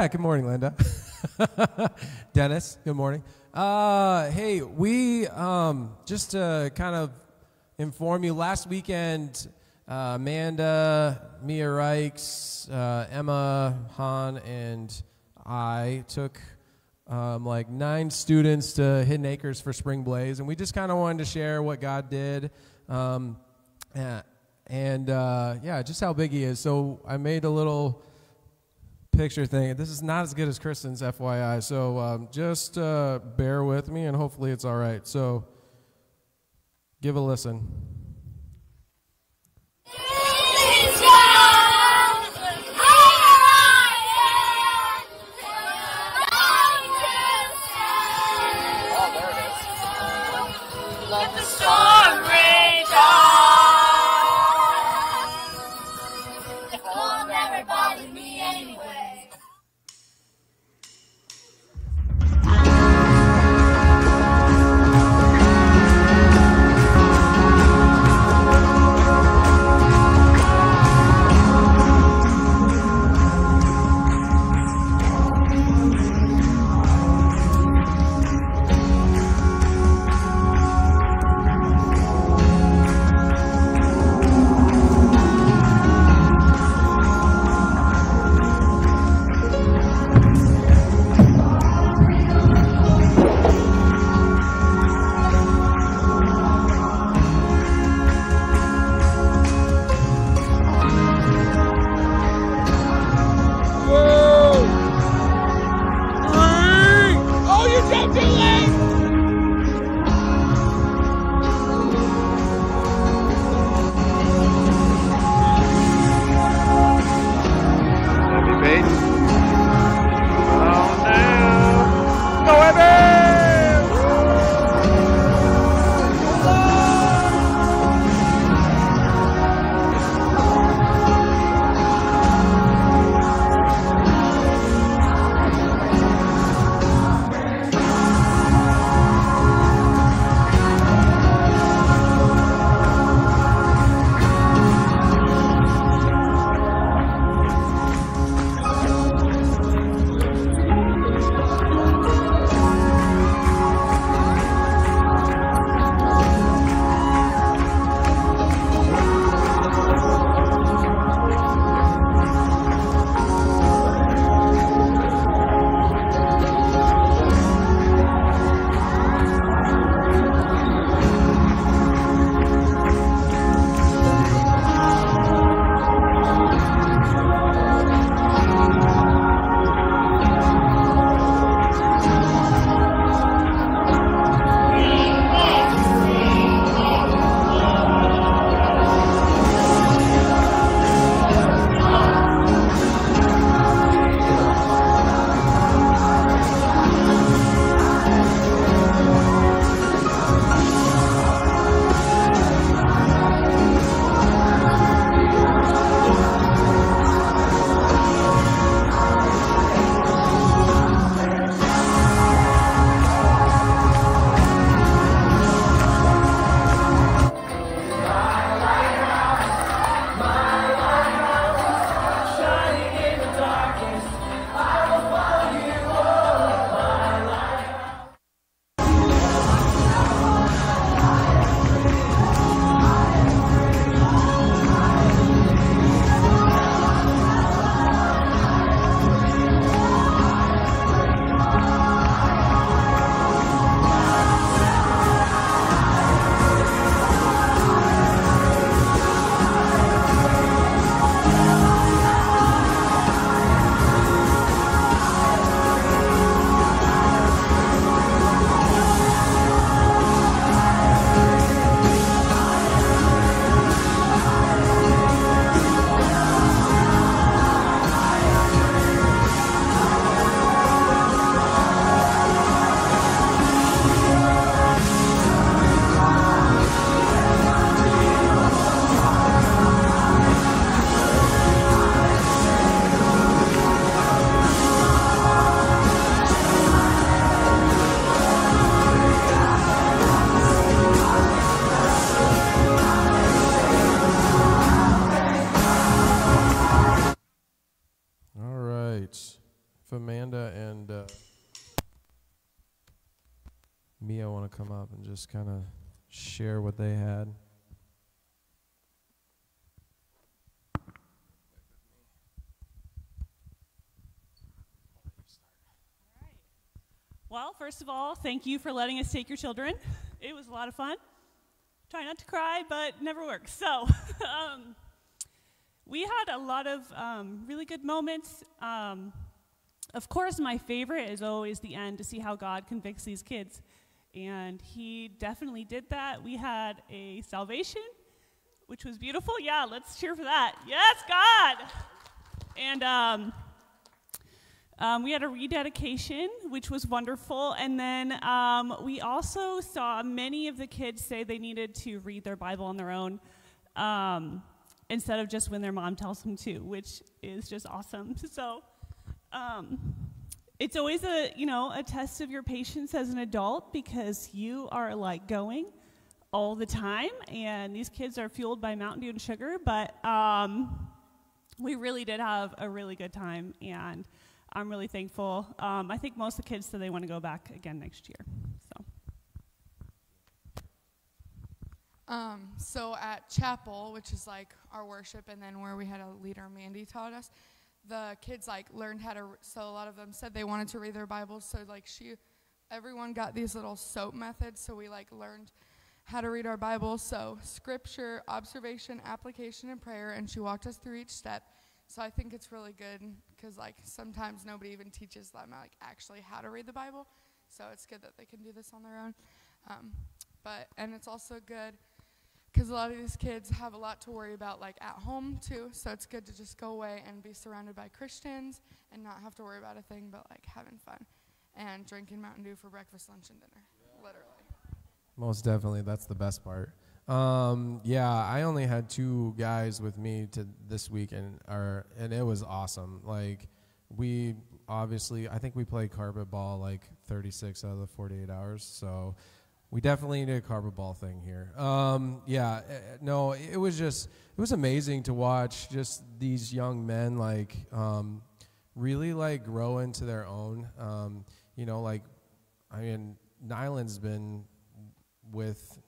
Yeah, good morning, Linda. Dennis, good morning. Uh, hey, we um, just to kind of inform you, last weekend, uh, Amanda, Mia Reichs, uh, Emma Hahn, and I took um, like nine students to Hidden Acres for Spring Blaze, and we just kind of wanted to share what God did. Um, and uh, yeah, just how big He is. So I made a little picture thing. This is not as good as Kristen's, FYI. So um, just uh, bear with me, and hopefully it's all right. So give a listen. Let the storm thank you for letting us take your children. It was a lot of fun. Try not to cry, but never works. So, um, we had a lot of um, really good moments. Um, of course, my favorite is always the end to see how God convicts these kids. And He definitely did that. We had a salvation, which was beautiful. Yeah, let's cheer for that. Yes, God! And, um, we had a rededication, which was wonderful. And then um, we also saw many of the kids say they needed to read their Bible on their own um, instead of just when their mom tells them to, which is just awesome. So um, it's always a, you know, a test of your patience as an adult because you are like going all the time. And these kids are fueled by Mountain Dew and sugar. But um, we really did have a really good time. And I'm really thankful. Um, I think most of the kids said they want to go back again next year. So. Um, so at chapel, which is like our worship, and then where we had a leader, Mandy taught us, the kids like learned how to. So a lot of them said they wanted to read their Bibles. So like she, everyone got these little soap methods. So we like learned how to read our Bibles. So scripture, observation, application, and prayer. And she walked us through each step. So I think it's really good because like sometimes nobody even teaches them like actually how to read the Bible. So it's good that they can do this on their own. Um, but and it's also good because a lot of these kids have a lot to worry about like at home too so it's good to just go away and be surrounded by christians and not have to worry about a thing but like having fun and drinking mountain dew for breakfast lunch and dinner literally Most definitely, that's the best part. Um, yeah, I only had two guys with me to this week, and our and it was awesome. Like we obviously, I think we played carpet ball like 36 out of the 48 hours. So we definitely need a carpet ball thing here. Um, yeah, eh, no, it was just it was amazing to watch just these young men like um, really like grow into their own. Um, you know, like I mean, Nyland's been with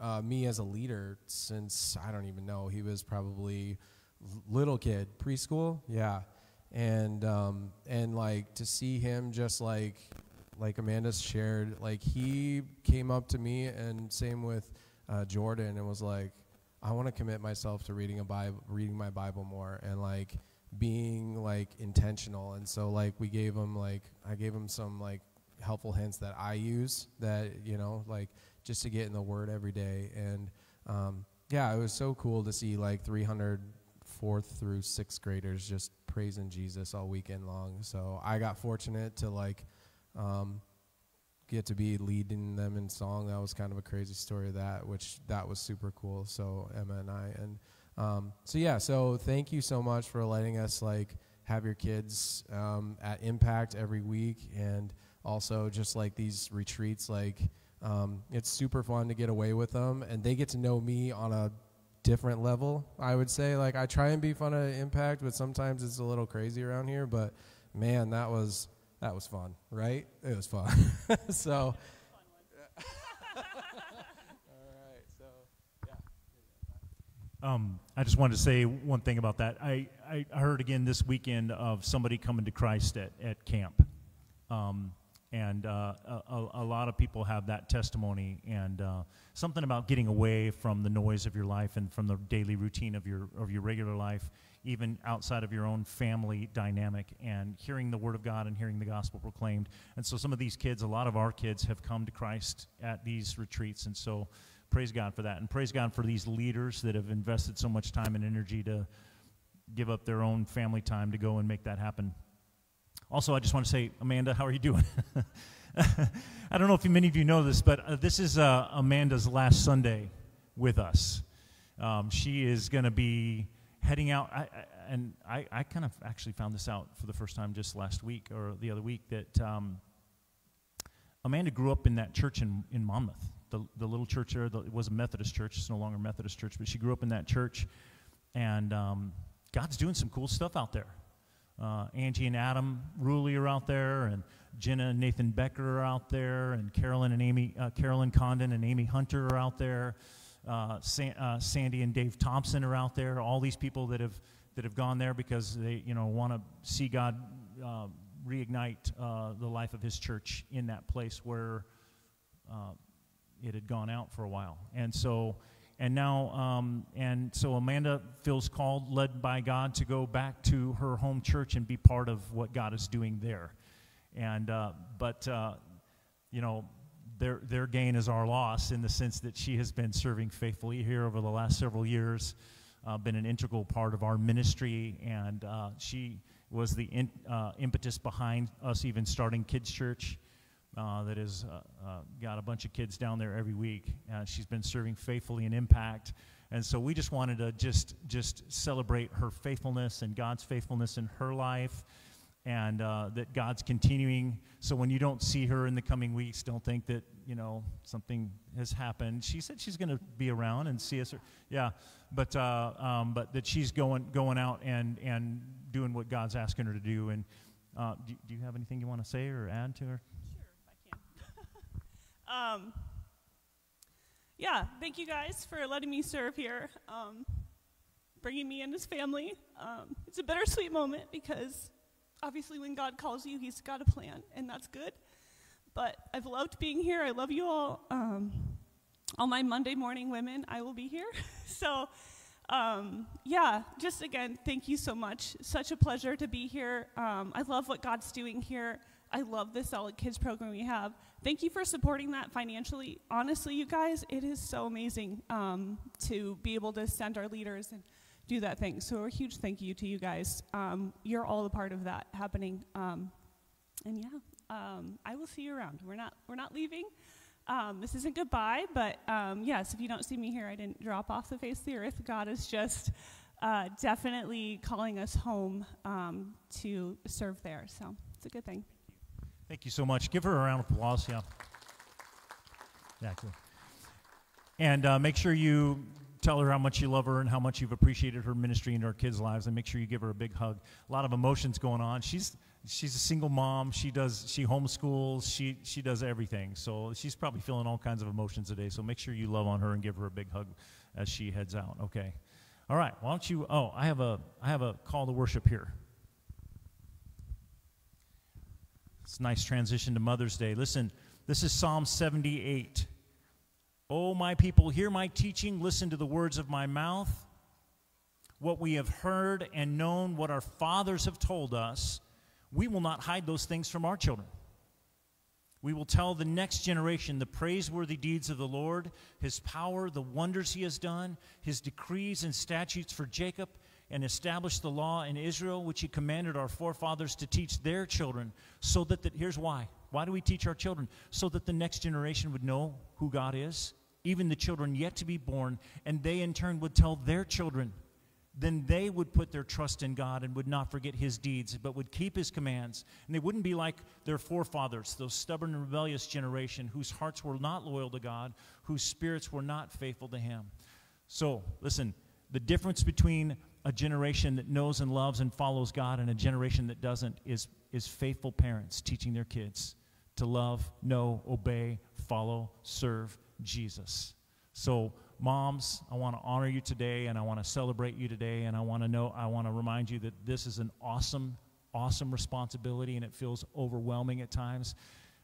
uh, me as a leader since I don't even know. He was probably little kid, preschool, yeah, and um, and like to see him just like like Amanda shared, like he came up to me and same with uh, Jordan and was like, I want to commit myself to reading a Bible, reading my Bible more, and like being like intentional. And so like we gave him like I gave him some like helpful hints that I use that you know like just to get in the Word every day. And um, yeah, it was so cool to see like 300 fourth through sixth graders just praising Jesus all weekend long. So I got fortunate to like um, get to be leading them in song. That was kind of a crazy story of that, which that was super cool. So Emma and I and um, so yeah. So thank you so much for letting us like have your kids um, at Impact every week and also just like these retreats like um, it's super fun to get away with them and they get to know me on a different level i would say. Like i try and be fun at impact but sometimes it's a little crazy around here but man that was that was fun right? It was fun. So Um, I just wanted to say one thing about that. I, I heard again this weekend of somebody coming to Christ at, at camp. Um, and uh, a, a lot of people have that testimony, and uh, something about getting away from the noise of your life and from the daily routine of your, of your regular life, even outside of your own family dynamic, and hearing the Word of God and hearing the gospel proclaimed. And so, some of these kids, a lot of our kids, have come to Christ at these retreats, and so praise God for that. And praise God for these leaders that have invested so much time and energy to give up their own family time to go and make that happen. Also, I just want to say, Amanda, how are you doing? I don't know if many of you know this, but uh, this is uh, Amanda's last Sunday with us. Um, she is going to be heading out, I, I, and I, I, kind of actually found this out for the first time just last week or the other week that um, Amanda grew up in that church in, in Monmouth the, the little church there. The, it was a Methodist church. It's no longer a Methodist church, but she grew up in that church. And um, God's doing some cool stuff out there. Uh, Angie and Adam Ruley are out there, and Jenna and Nathan Becker are out there, and Carolyn and Amy, uh, Carolyn Condon and Amy Hunter are out there. Uh, uh, Sandy and Dave Thompson are out there. All these people that have that have gone there because they you know want to see God uh, reignite uh, the life of His church in that place where uh, it had gone out for a while. And so, and now, um, and so Amanda feels called, led by God, to go back to her home church and be part of what God is doing there. And uh, but uh, you know, their their gain is our loss in the sense that she has been serving faithfully here over the last several years, uh, been an integral part of our ministry, and uh, she was the in, uh, impetus behind us even starting Kids Church. Uh, that has uh, uh, got a bunch of kids down there every week. Uh, she's been serving faithfully in impact, and so we just wanted to just just celebrate her faithfulness and God's faithfulness in her life, and uh, that God's continuing. So when you don't see her in the coming weeks, don't think that you know something has happened. She said she's going to be around and see us. Or, Yeah, but uh, um, but that she's going going out and and doing what God's asking her to do. And do, do you have anything you want to say or add to her? Um, yeah, thank you guys for letting me serve here, um, bringing me and his family. Um, it's a bittersweet moment because obviously when God calls you, He's got a plan, and that's good. But I've loved being here. I love you all. Um, all my Monday morning women, I will be here. so, um, yeah, just again, thank you so much. Such a pleasure to be here. Um, I love what God's doing here. I love the Solid Kids program we have. Thank you for supporting that financially. Honestly, you guys, it is so amazing um, to be able to send our leaders and do that thing. So, a huge thank you to you guys. Um, you're all a part of that happening. Um, and yeah, um, I will see you around. We're not we're not leaving. Um, this isn't goodbye, but um, yes, if you don't see me here, I didn't drop off the face of the earth. God is just uh, definitely calling us home to serve there. So it's a good thing. Thank you so much. Give her a round of applause. Yeah. Exactly. And uh, make sure you tell her how much you love her and how much you've appreciated her ministry in her kids' lives, and make sure you give her a big hug. A lot of emotions going on. She's she's a single mom. She does she homeschools. She she does everything. So she's probably feeling all kinds of emotions today. So make sure you love on her and give her a big hug as she heads out. Okay. All right. Why don't you? Oh, I have a I have a call to worship here. It's a nice transition to Mother's Day. Listen, this is Psalm 78. Oh, my people, hear my teaching, listen to the words of my mouth. What we have heard and known, what our fathers have told us, we will not hide those things from our children. We will tell the next generation the praiseworthy deeds of the Lord, his power, the wonders he has done, his decrees and statutes for Jacob, and established the law in Israel, which he commanded our forefathers to teach their children, so that, the, here's why. Why do we teach our children? So that the next generation would know who God is, even the children yet to be born, and they in turn would tell their children. Then they would put their trust in God and would not forget his deeds, but would keep his commands. And they wouldn't be like their forefathers, those stubborn and rebellious generation whose hearts were not loyal to God, whose spirits were not faithful to him. So, listen, the difference between a generation that knows and loves and follows God and a generation that doesn't is, is faithful parents teaching their kids to love, know, obey, follow, serve Jesus. So, moms, I want to honor you today and I want to celebrate you today and I want to know, I want to remind you that this is an awesome, awesome responsibility and it feels overwhelming at times.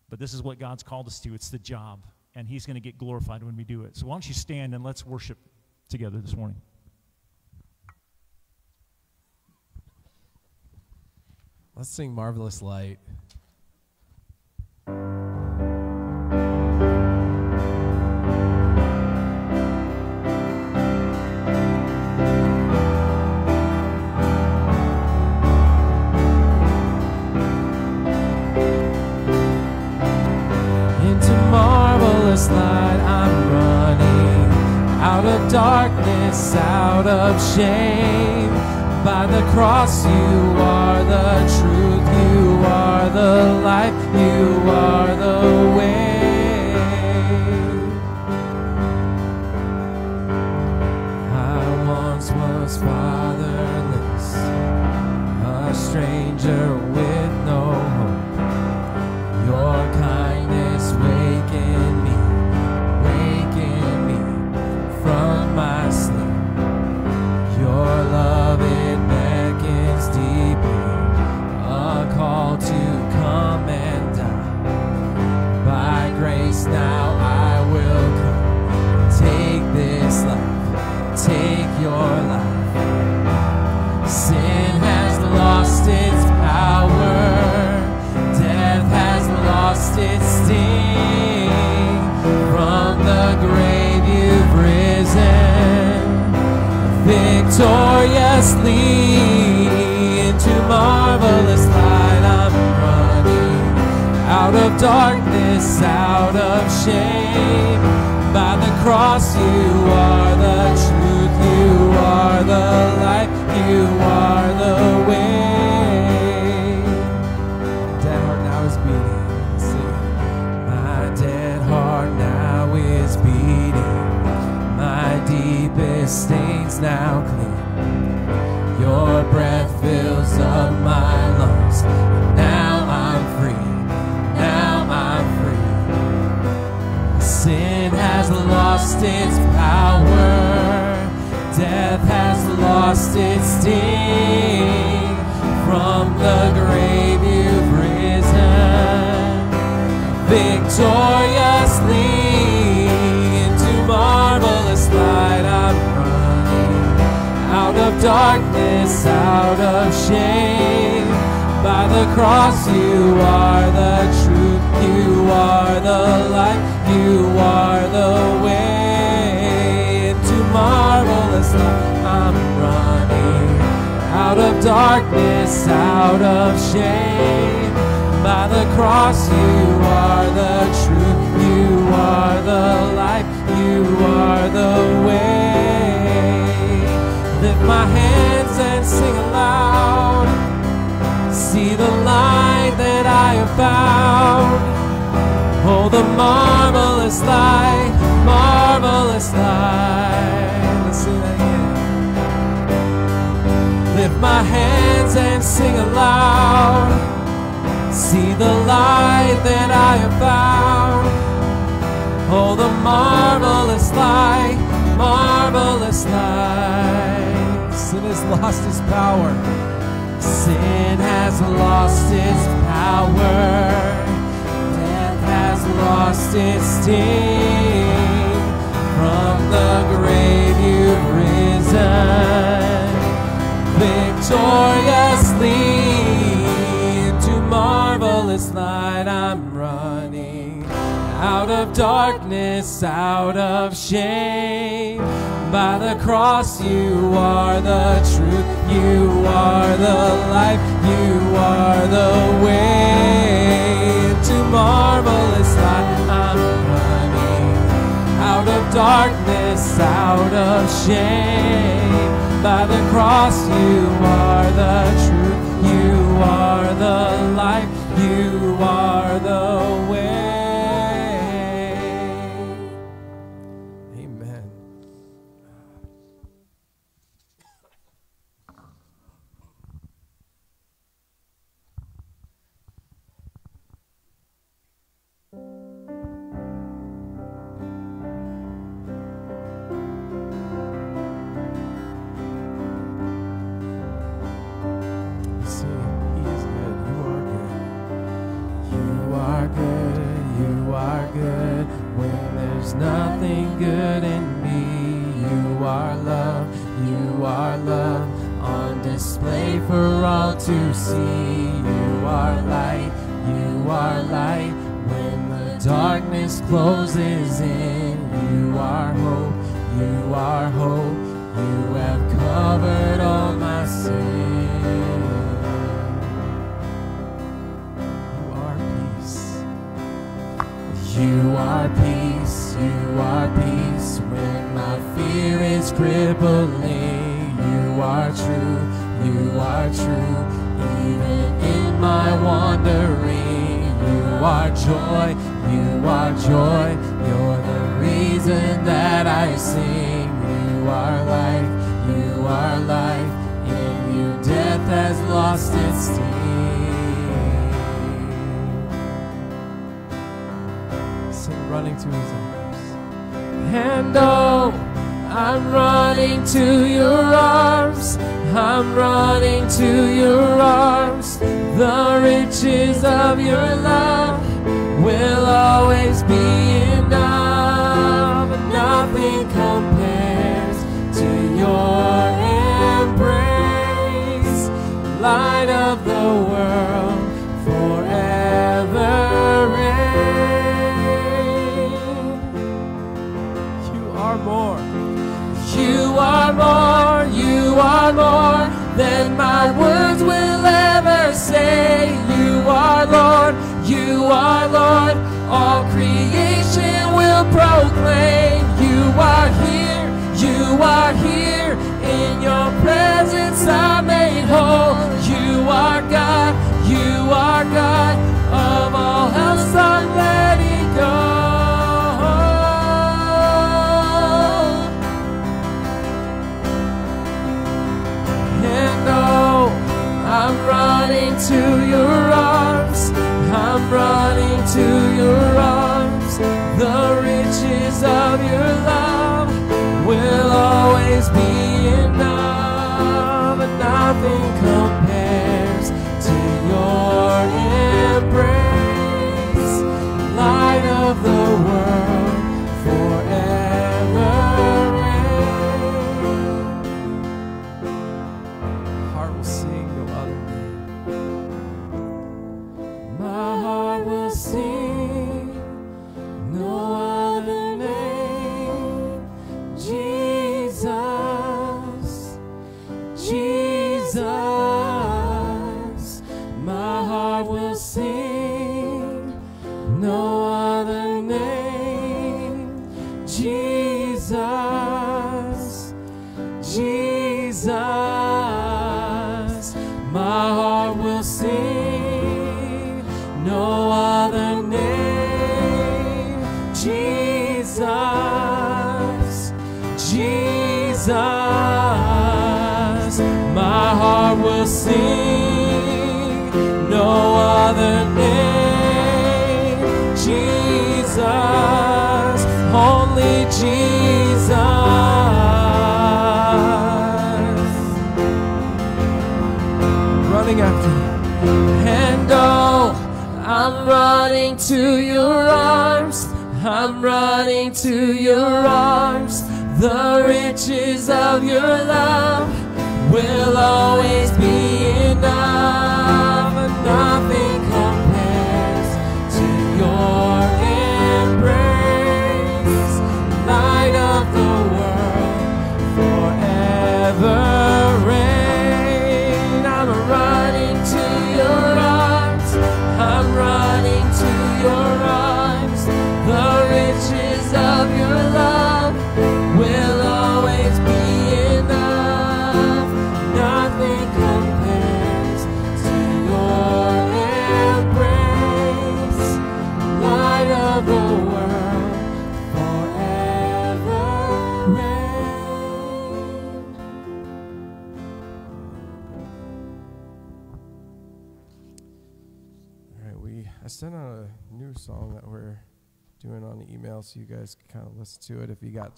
But this is what God's called us to. It's the job. And He's going to get glorified when we do it. So, why don't you stand and let's worship together this morning. Let's sing Marvelous Light. Into marvelous light I'm running out of darkness, out of shame by the cross you are the truth you are the life you are the way. I once was fatherless a stranger victoriously into marvelous light. I'm running out of darkness, out of shame. By the cross, you are the truth, you are the light, you are the way. Dead heart now is beating. My dead heart now is beating. My deepest stains now clean. Lost its power. Death has lost its sting. From the grave you've risen victoriously into marvelous light. I'm running out of darkness, out of shame. By the cross, you are the truth, you are the light, you are the way. I'm running out of darkness, out of shame. By the cross, you are the truth, you are the life, you are the way. Lift my hands and sing aloud. See the light that I have found. Oh, the marvelous light, marvelous light. Lift my hands and sing aloud. See the light that I have found. Oh, the marvelous light, marvelous light. Sin has lost its power. Sin has lost its power. Death has lost its sting. From the grave you've risen victoriously into marvelous light. I'm running out of darkness, out of shame. By the cross, you are the truth, you are the life, you are the way into marvelous light. I'm running out of darkness, out of shame. By the cross, you are the truth, you are the life, you are the see. Joy. You are joy. You're the reason that I sing. You are life. You are life. In you, death has lost its sting. Sing running to his arms. And oh, I'm running to your arms. I'm running to your arms. The riches of your love always be enough. Nothing compares to your embrace. Light of the world forever reign. You are more. You are more, you are more than my words will ever say. You are Lord, you are Oh, proclaim. You are here, you are here. In your presence I'm made whole. You are God, you are God. Of all else I'm letting go. Oh, I'm running to your arms. I'm running to your of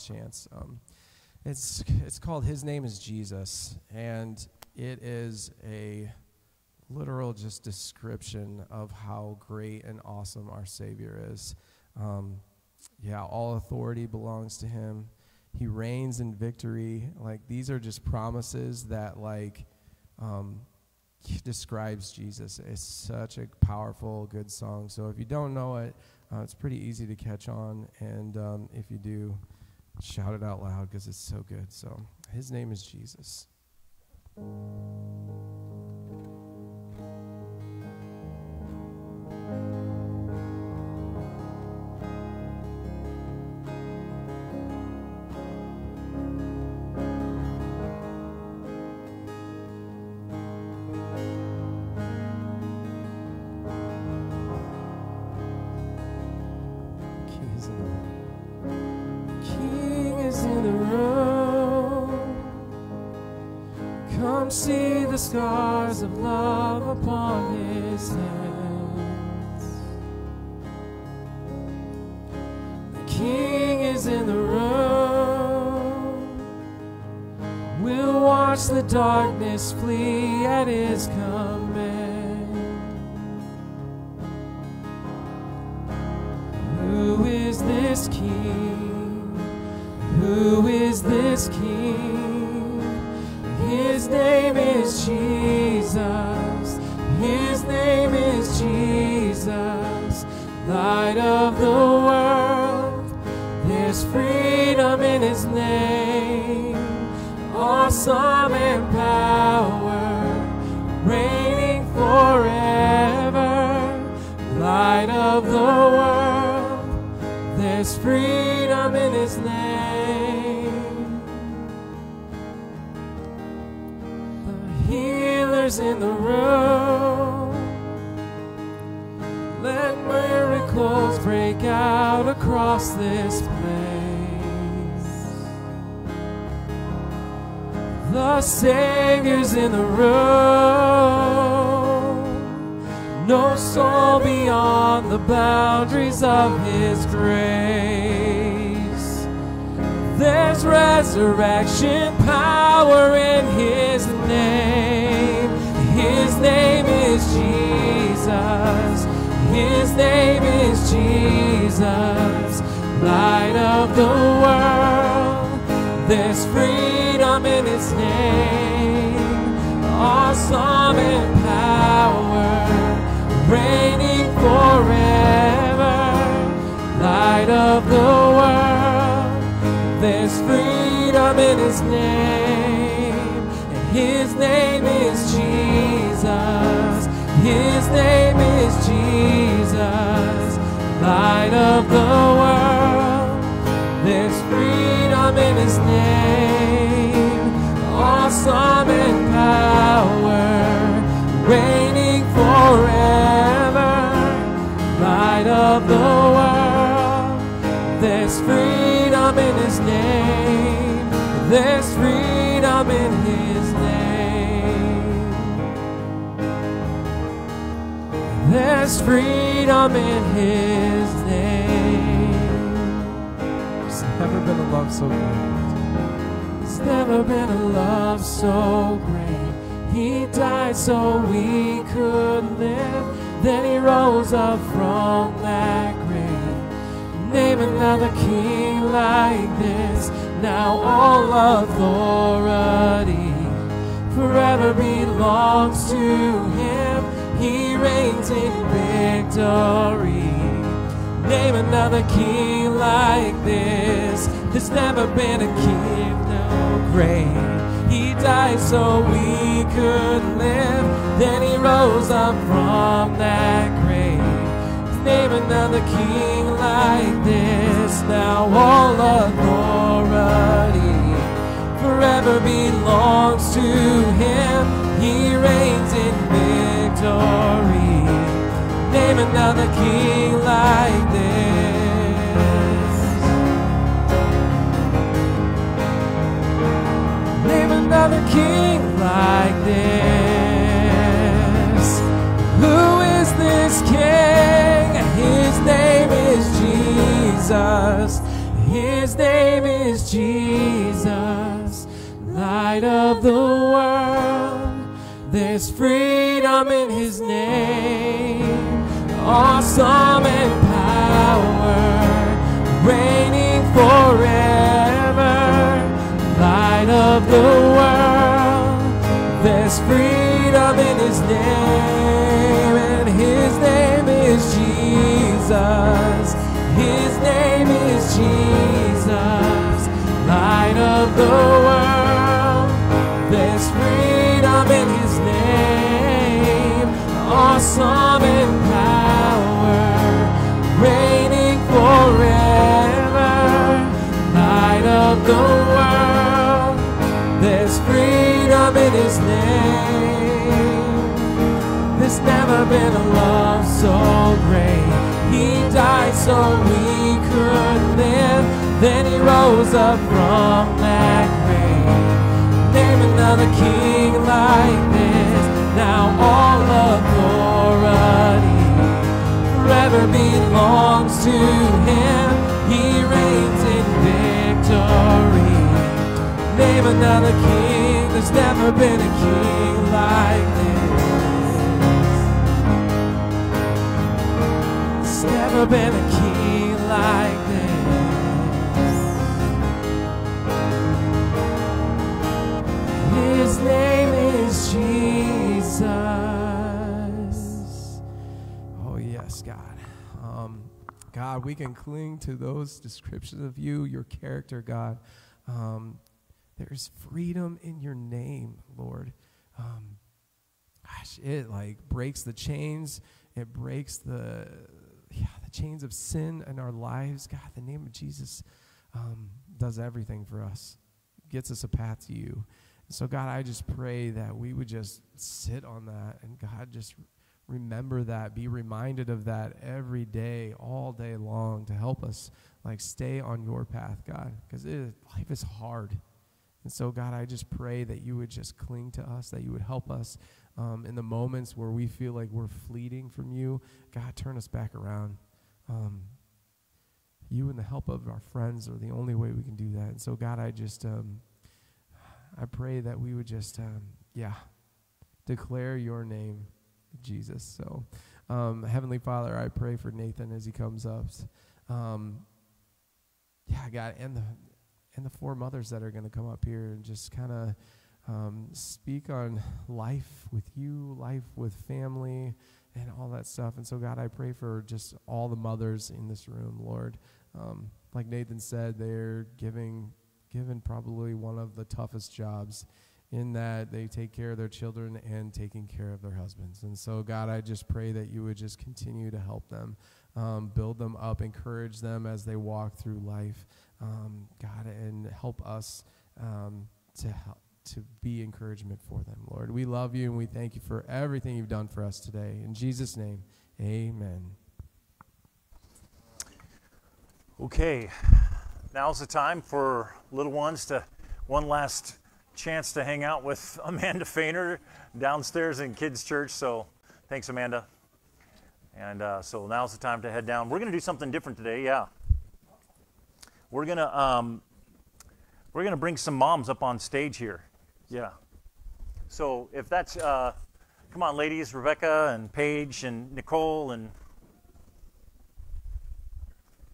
chance. Um, it's it's called His Name is Jesus, and it is a literal just description of how great and awesome our Savior is. Um, yeah, all authority belongs to Him. He reigns in victory. Like these are just promises that like um, describes Jesus. It's such a powerful, good song. So if you don't know it, uh, it's pretty easy to catch on. And um, if you do, shout it out loud because it's so good. So his name is Jesus. Come see the scars of love upon his hands. The king is in the room. We'll watch the darkness flee at his command. Freedom in His name, and His name is Jesus. His name is Jesus, light of the world. There's freedom in His name. There's freedom in His name. There's never been a love so great. There's never been a love so great. He died so we could live. Then He rose up from that grave. Name another king like this. Now all authority forever belongs to him. He reigns in victory. Name another king like this. There's never been a king no great. He died so we could live. Then he rose up from that. Name another king like this. Now all authority forever belongs to him. He reigns in victory. Name another king like this. Name another king like this. Who is this king? Jesus. His name is Jesus, light of the world. There's freedom in his name, awesome in power, reigning forever, light of the world. There's freedom in his name, and his name is Jesus. Jesus, light of the world. There's freedom in his name, awesome in power, reigning forever, light of the world. There's freedom in his name. There's never been a love so great. He died so we could. Then he rose up from that grave. Name another king like this. Now all authority forever belongs to him. He reigns in victory. Name another king. There's never been a king like this. There's never been a king like this. Name is Jesus. Oh, yes, God. Um, God, we can cling to those descriptions of you, your character, God. Um, there's freedom in your name, Lord. Um, gosh, it like breaks the chains. It breaks the yeah the chains of sin in our lives. God, the name of Jesus um, does everything for us. Gets us a path to you. So God, I just pray that we would just sit on that, and God, just remember that, be reminded of that every day, all day long, to help us like stay on your path, God, because life is hard. And so, God, I just pray that you would just cling to us, that you would help us um, in the moments where we feel like we're fleeting from you. God, turn us back around. Um, you and the help of our friends are the only way we can do that. And so, God, I just, um, I pray that we would just, um, yeah, declare your name, Jesus. So, um, Heavenly Father, I pray for Nathan as he comes up. Um, yeah, God, and the and the four mothers that are going to come up here and just kind of um, speak on life with you, life with family, and all that stuff. And so, God, I pray for just all the mothers in this room, Lord. Um, like Nathan said, they're giving given probably one of the toughest jobs in that they take care of their children and taking care of their husbands. And so, God, I just pray that you would just continue to help them, um, build them up, encourage them as they walk through life um, God, and help us um, to help to be encouragement for them, Lord. We love you and we thank you for everything you've done for us today. In Jesus' name, amen. Okay, now's the time for little ones to one last chance to hang out with Amanda Fainer downstairs in Kids Church. So thanks, Amanda. And uh, so now's the time to head down. We're going to do something different today, yeah we're gonna um, we're gonna bring some moms up on stage here. Yeah. So if that's uh, come on, ladies, Rebecca and Paige and Nicole and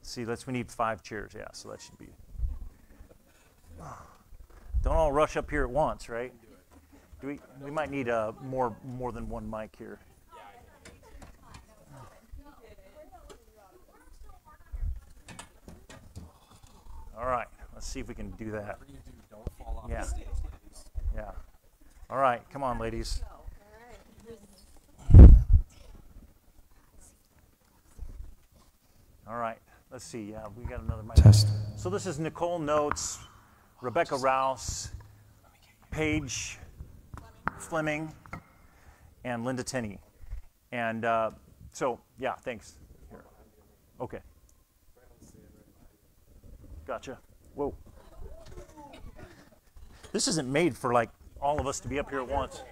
see, let's we need five chairs. Yeah, so that should be. Don't all rush up here at once, right? Do we? We might need uh, more more than one mic here. All right, let's see if we can do that. Yeah. Yeah. All right, come on, ladies. All right, let's see. Yeah, we got another mic. Test. So this is Nicole Notes, Rebecca Rouse, Paige Fleming, and Linda Tenney. And uh, so, yeah, thanks. Here. Okay. Gotcha. Whoa. This isn't made for like all of us to be up here at once.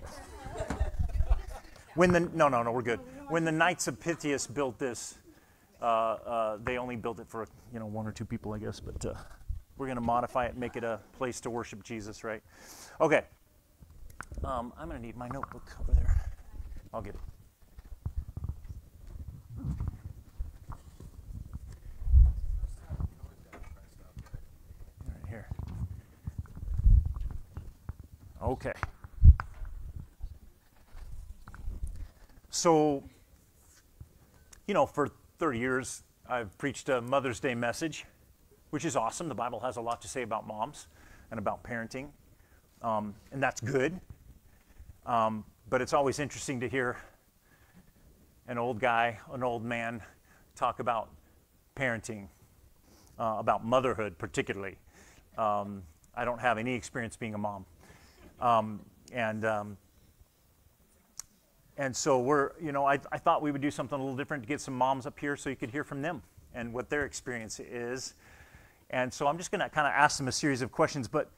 When the no no no we're good. When the Knights of Pythias built this, they only built it for you know one or two people I guess, but uh, we're gonna modify it, make it a place to worship Jesus, right? Okay. Um, I'm gonna need my notebook over there. I'll get it. Right here. Okay. So, you know, for 30 years, I've preached a Mother's Day message, which is awesome. The Bible has a lot to say about moms and about parenting, um, and that's good. Um, but it's always interesting to hear an old guy, an old man, talk about parenting, uh, about motherhood particularly. Um, I don't have any experience being a mom. Um, and um, and so we're, you know, I, I thought we would do something a little different to get some moms up here so you could hear from them and what their experience is. And so I'm just going to kind of ask them a series of questions, but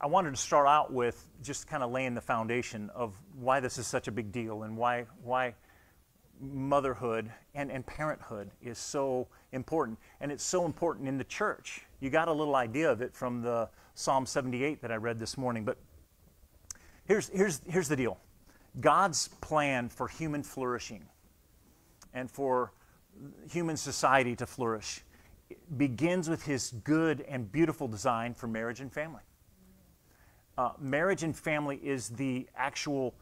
I wanted to start out with just kind of laying the foundation of why this is such a big deal and why why motherhood and, and parenthood is so important. And it's so important in the church. You got a little idea of it from the Psalm 78 that I read this morning. But here's, here's, here's the deal God's plan for human flourishing and for human society to flourish begins with his good and beautiful design for marriage and family. Uh, marriage and family is the actual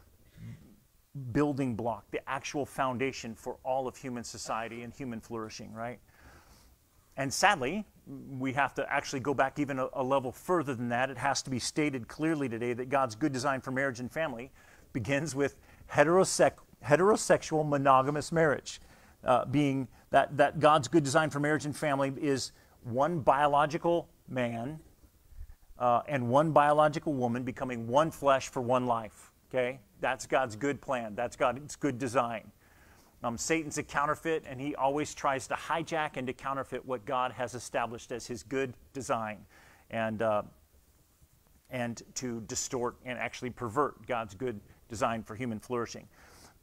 building block, the actual foundation for all of human society and human flourishing, right? And sadly, we have to actually go back even a, a, level further than that. It has to be stated clearly today that God's good design for marriage and family begins with heterosexual monogamous marriage, uh, being that, that God's good design for marriage and family is one biological man uh, and one biological woman becoming one flesh for one life. Okay? That's God's good plan. That's God's good design. Um, Satan's a counterfeit, and he always tries to hijack and to counterfeit what God has established as his good design and, uh, and to distort and actually pervert God's good design for human flourishing.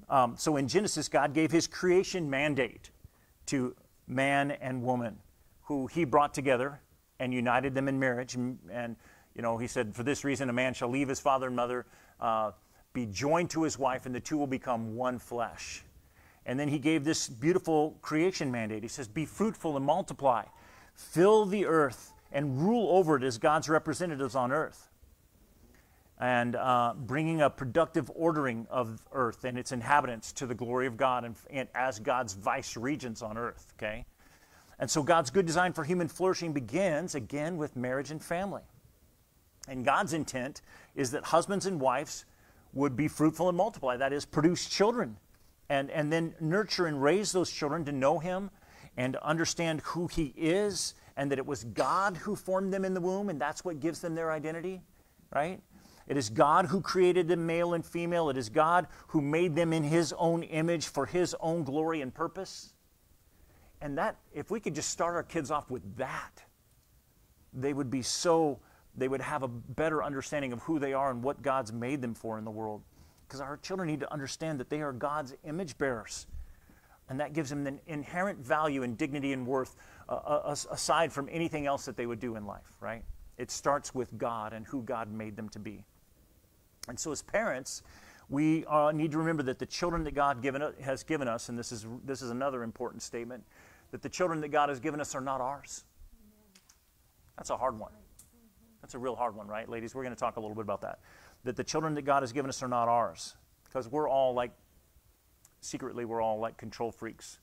Um, so in Genesis, God gave his creation mandate to man and woman, who he brought together and united them in marriage. And, and you know, he said, For this reason, a man shall leave his father and mother. Uh, be joined to his wife, and the two will become one flesh. And then he gave this beautiful creation mandate. He says, Be fruitful and multiply, fill the earth, and rule over it as God's representatives on earth. And uh, bringing a productive ordering of earth and its inhabitants to the glory of God and, and as God's vice regents on earth, okay? And so God's good design for human flourishing begins again with marriage and family. And God's intent is that husbands and wives would be fruitful and multiply. That is, produce children and, and then nurture and raise those children to know Him and understand who He is and that it was God who formed them in the womb and that's what gives them their identity, right? It is God who created them male and female. It is God who made them in His own image for His own glory and purpose. And that, if we could just start our kids off with that, they would be so they would have a better understanding of who they are and what God's made them for in the world. Because our children need to understand that they are God's image bearers. And that gives them an inherent value and dignity and worth uh, uh aside from anything else that they would do in life, right? It starts with God and who God made them to be. And so, as parents, we uh, need to remember that the children that God given, has given us, and this is, this is another important statement, that the children that God has given us are not ours. That's a hard one. That's a real hard one, right, ladies? We're going to talk a little bit about that. That the children that God has given us are not ours. Because we're all like, secretly, we're all like control freaks.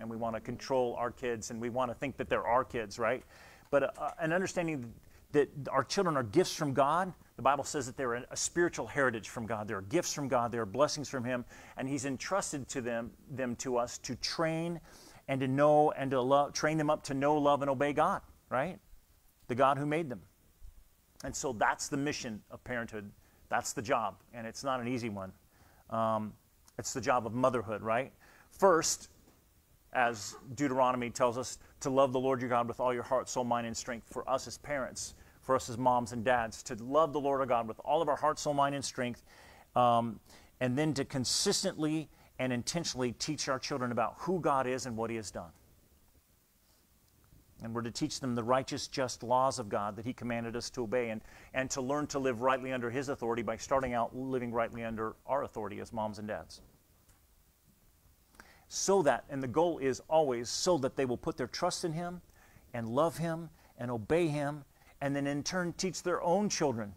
And we want to control our kids and we want to think that they're our kids, right? But uh, an understanding that our children are gifts from God, the Bible says that they're a spiritual heritage from God. They're gifts from God, they're blessings from Him, and He's entrusted to them, them to us to train and to know and to love, train them up to know, love, and obey God, right? The God who made them. And so that's the mission of parenthood. That's the job, and it's not an easy one. Um, it's the job of motherhood, right? First, as Deuteronomy tells us, to love the Lord your God with all your heart, soul, mind, and strength. For us as parents, for us as moms and dads, to love the Lord our God with all of our heart, soul, mind, and strength, um, and then to consistently and intentionally teach our children about who God is and what He has done. And we're to teach them the righteous, just laws of God that He commanded us to obey and, and to learn to live rightly under His authority by starting out living rightly under our authority as moms and dads. So that, and the goal is always so that they will put their trust in Him and love Him and obey Him, and then in turn teach their own children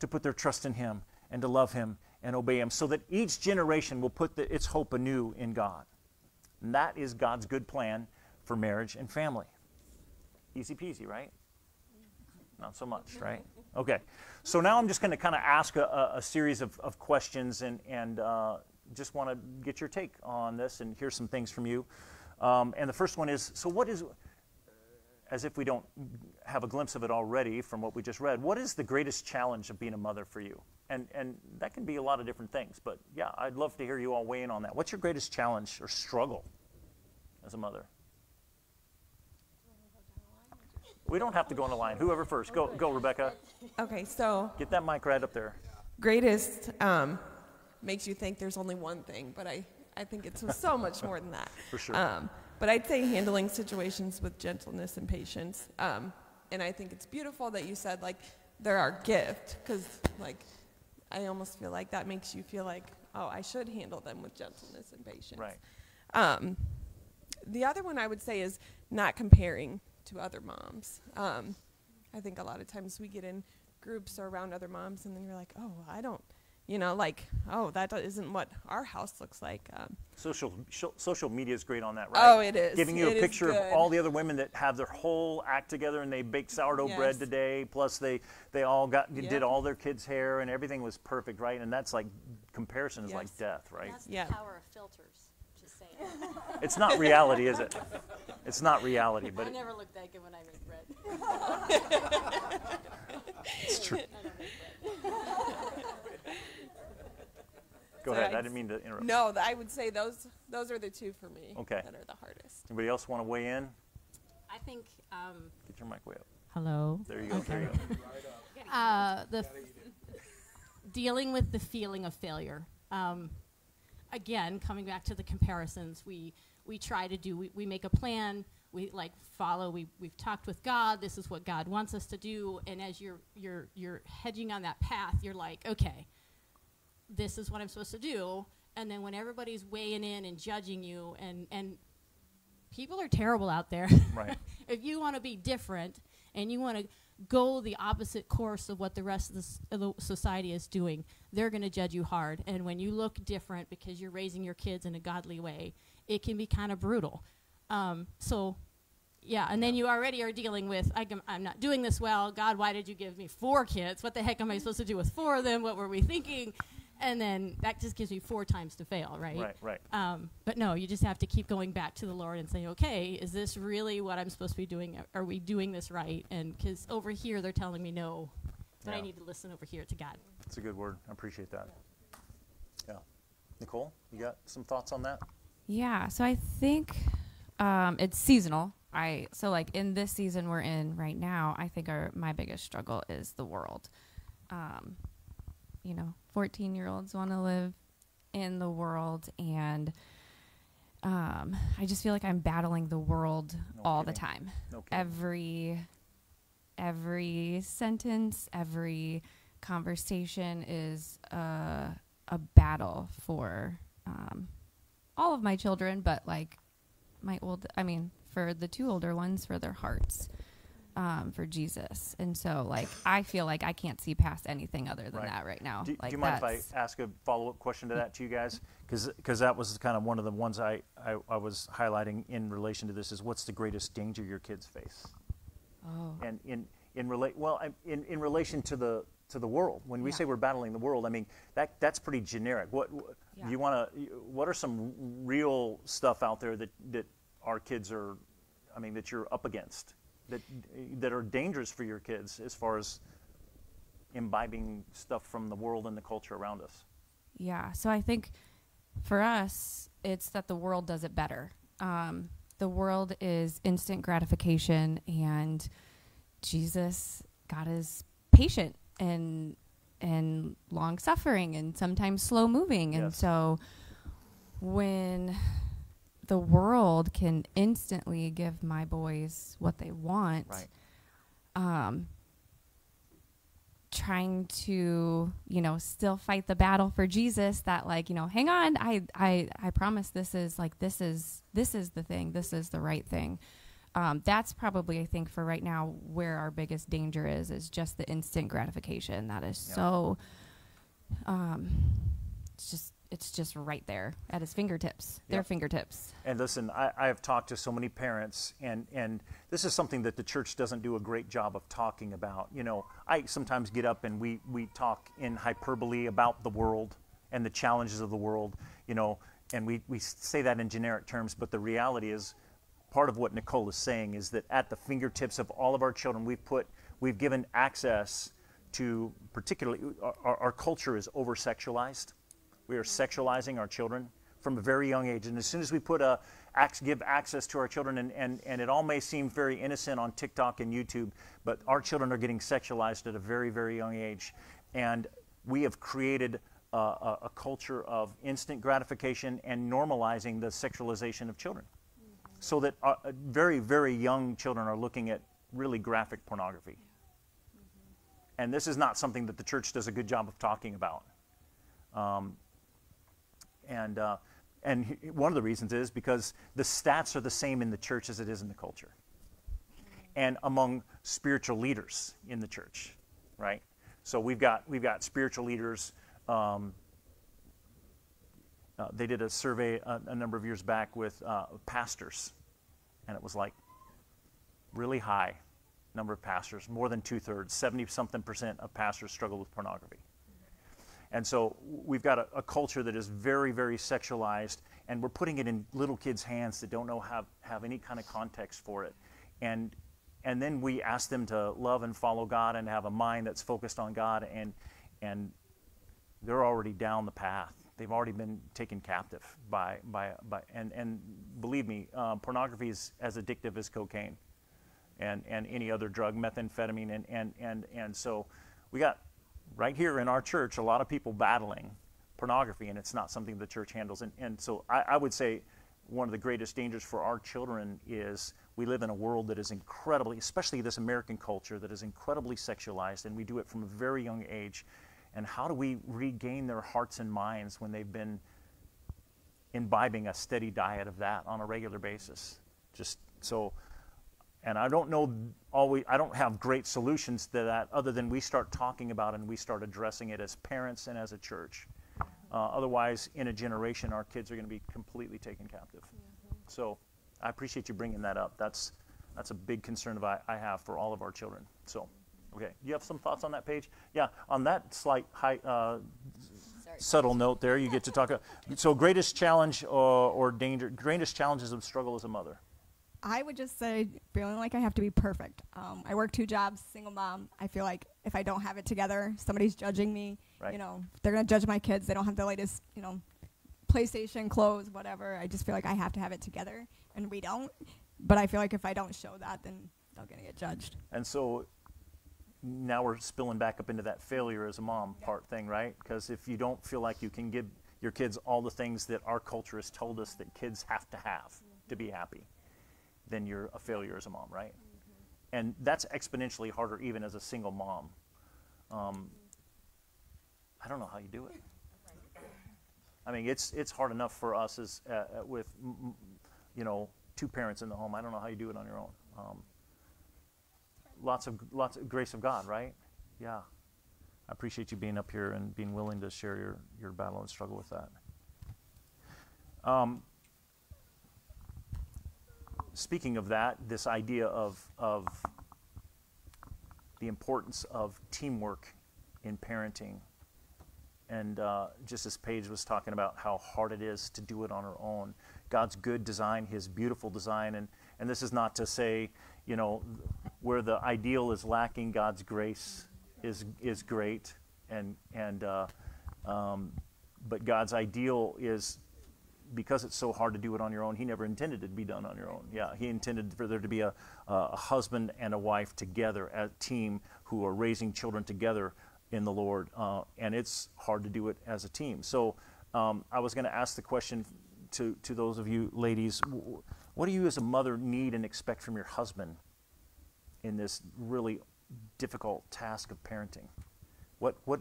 to put their trust in Him and to love Him and obey Him, so that each generation will put the, its hope anew in God. And that is God's good plan for marriage and family. Easy peasy, right? Not so much, right? Okay. So now I'm just going to kind of ask a, a, series of, of questions and, and uh, just want to get your take on this and hear some things from you. Um, and the first one is so, what is, as if we don't have a glimpse of it already from what we just read, what is the greatest challenge of being a mother for you? And, and that can be a lot of different things, but yeah, I'd love to hear you all weigh in on that. What's your greatest challenge or struggle as a mother? We don't have to go on the line. Whoever first. Go, go, Rebecca. Okay, so Get that mic right up there. greatest um, makes you think there's only one thing, but I, I think it's so much more than that. For sure. Um, but I'd say handling situations with gentleness and patience. Um, and I think it's beautiful that you said like they're our gift because like I almost feel like that makes you feel like oh I should handle them with gentleness and patience. Right. Um, the other one I would say is not comparing to other moms. Um, I think a lot of times we get in groups or around other moms, and then you're like, oh, I don't, you know, like, oh, that isn't what our house looks like. Um, Social sh- social media is great on that, right? Oh, it is. Giving you It a picture of all the other women that have their whole act together and they baked sourdough bread today. Plus, they they all got did all their kids' hair and everything was perfect, right? And that's like comparison is like death, right? That's Yeah. the power of filters. Just saying. It's not reality, is it? It's not reality, but I never look that good when I make bread. it's true. I don't make bread. Go So ahead. I I'd didn't mean to interrupt. no, I would say those those are the two for me Okay. that are the hardest. Anybody else want to weigh in? I think um, Get your mic way up. Hello. There you go. There you go. Uh, the dealing with the feeling of failure. Um, again, coming back to the comparisons, we we try to do. We, we make a plan. We like follow. We we've talked with God. This is what God wants us to do. And as you're you're you're hedging on that path, you're like, okay, this is what I'm supposed to do. And then when everybody's weighing in and judging you, and and people are terrible out there. Right. if you want to be different and you want to go the opposite course of what the rest of the, s- of the society is doing, they're going to judge you hard. And when you look different because you're raising your kids in a godly way, it can be kind of brutal. Um, so, yeah, and then you already are dealing with I am, I'm not doing this well. God, why did you give me four kids? What the heck am I supposed to do with four of them? What were we thinking? And then that just gives me four times to fail, right? Right. Right. Um, but no, you just have to keep going back to the Lord and say, okay, is this really what I'm supposed to be doing? Are we doing this right? And because over here they're telling me no, but I need to listen over here to God. That's a good word. I appreciate that. Yeah. Nicole, you got some thoughts on that? Yeah, so I think um, it's seasonal. I so like in this season we're in right now, I think our my biggest struggle is the world. Um, you know, fourteen year olds want to live in the world, and um, I just feel like I'm battling the world No all the time. No. Every every sentence, every conversation is a a battle for um, all of my children, but like my old, I mean, for the two older ones, for their hearts, um, for Jesus. And so, like, I feel like I can't see past anything other than Right. that right now. Do, like, do you mind if I ask a follow-up question to that to you guys? Because that was kind of one of the ones I, I, I was highlighting in relation to this is what's the greatest danger your kids face? Oh. And in, in relate, well, in, in relation to the, to the world, when we Yeah. say we're battling the world, I mean, that, that's pretty generic. What, what- Yeah. you want to, what are some real stuff out there that, that our kids are, I mean, that you're up against? That, that are dangerous for your kids as far as imbibing stuff from the world and the culture around us. Yeah. So I think for us, it's that the world does it better. Um, the world is instant gratification, and Jesus, God is patient and and long suffering, and sometimes slow moving. And Yes. so when the world can instantly give my boys what they want, Right. um, trying to you know still fight the battle for jesus that like you know hang on i i i promise this is like this is this is the thing this is the right thing um, that's probably i think for right now where our biggest danger is is just the instant gratification that is Yeah. so um, it's just it's just right there at his fingertips their fingertips And listen, I, I have talked to so many parents, and, and this is something that the church doesn't do a great job of talking about. You know, I sometimes get up and we, we talk in hyperbole about the world and the challenges of the world, you know, and we, we say that in generic terms, but the reality is part of what Nicole is saying is that at the fingertips of all of our children, we've put, we've given access to particularly, our, our, our culture is over sexualized. We are sexualizing our children from a very young age. And as soon as we put a, give access to our children, and, and, and it all may seem very innocent on TikTok and YouTube, but our children are getting sexualized at a very, very young age. And we have created uh, a, a culture of instant gratification and normalizing the sexualization of children. So that uh, uh, very, very young children are looking at really graphic pornography. And this is not something that the church does a good job of talking about. Um, and uh, and one of the reasons is because the stats are the same in the church as it is in the culture and among spiritual leaders in the church, right? So we've got we've got spiritual leaders. Um, uh, they did a survey a, a number of years back with uh, pastors, and it was like really high number of pastors, more than two thirds, seventy something percent of pastors struggle with pornography. And so we've got a, a culture that is very, very sexualized, and we're putting it in little kids' hands that don't know have, have any kind of context for it. And, and then we ask them to love and follow God and have a mind that's focused on God, and, and they're already down the path. They've already been taken captive by, by, by and, and believe me, uh, pornography is as addictive as cocaine and, and any other drug, methamphetamine. And, and, and, and so we got right here in our church a lot of people battling pornography, and it's not something the church handles. And, and so I, I would say one of the greatest dangers for our children is we live in a world that is incredibly, especially this American culture, that is incredibly sexualized, and we do it from a very young age. And how do we regain their hearts and minds when they've been imbibing a steady diet of that on a regular basis? Just so and I don't know always, I don't have great solutions to that other than we start talking about and we start addressing it as parents and as a church. Uh, otherwise, in a generation, our kids are going to be completely taken captive. So I appreciate you bringing that up. That's, that's a big concern of I, I have for all of our children. So, okay. You have some thoughts on that Paige? Yeah, on that slight high, uh, subtle note there, you get to talk. uh, so, greatest challenge or, or danger, greatest challenges of struggle as a mother. I would just say feeling like I have to be perfect. Um, I work two jobs, single mom. I feel like if I don't have it together, somebody's judging me. Right. You know, they're gonna judge my kids. They don't have the latest, you know, PlayStation, clothes, whatever. I just feel like I have to have it together, and we don't. But I feel like if I don't show that, then they're gonna get judged. And so now we're spilling back up into that failure as a mom part thing, right? Because if you don't feel like you can give your kids all the things that our culture has told us that kids have to have to be happy, then you're a failure as a mom, right? And that's exponentially harder even as a single mom. Um, I don't know how you do it. I mean, it's it's hard enough for us as uh, uh, with you know two parents in the home. I don't know how you do it on your own. Um, lots of lots of grace of God, right? Yeah. I appreciate you being up here and being willing to share your, your battle and struggle with that. Um, speaking of that, this idea of, of the importance of teamwork in parenting, and uh, just as Paige was talking about how hard it is to do it on her own, God's good design, His beautiful design, and, and this is not to say, you know, where the ideal is lacking, God's grace is is great, and and uh, um, but God's ideal is because it's so hard to do it on your own. He never intended it to be done on your own. Yeah, He intended for there to be a a husband and a wife together, a team who are raising children together in the Lord, uh, and it's hard to do it as a team. So um, I was going to ask the question to to those of you ladies. What do you as a mother need and expect from your husband in this really difficult task of parenting? What what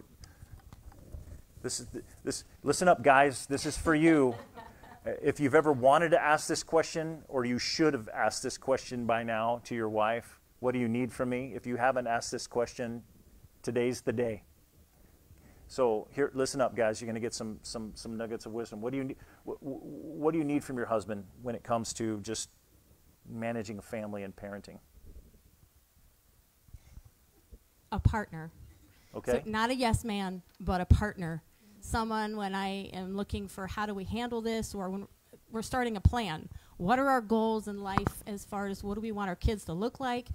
this is this listen up guys, this is for you. If you've ever wanted to ask this question or you should have asked this question by now to your wife, what do you need from me? If you haven't asked this question, today's the day. So here, listen up, guys. You're going to get some some some nuggets of wisdom. What do you need? What, what do you need from your husband when it comes to just managing a family and parenting? a partner. Okay. So not a yes man, but a partner. Someone when I am looking for how do we handle this or when we're starting a plan. What are our goals in life as far as what do we want our kids to look like?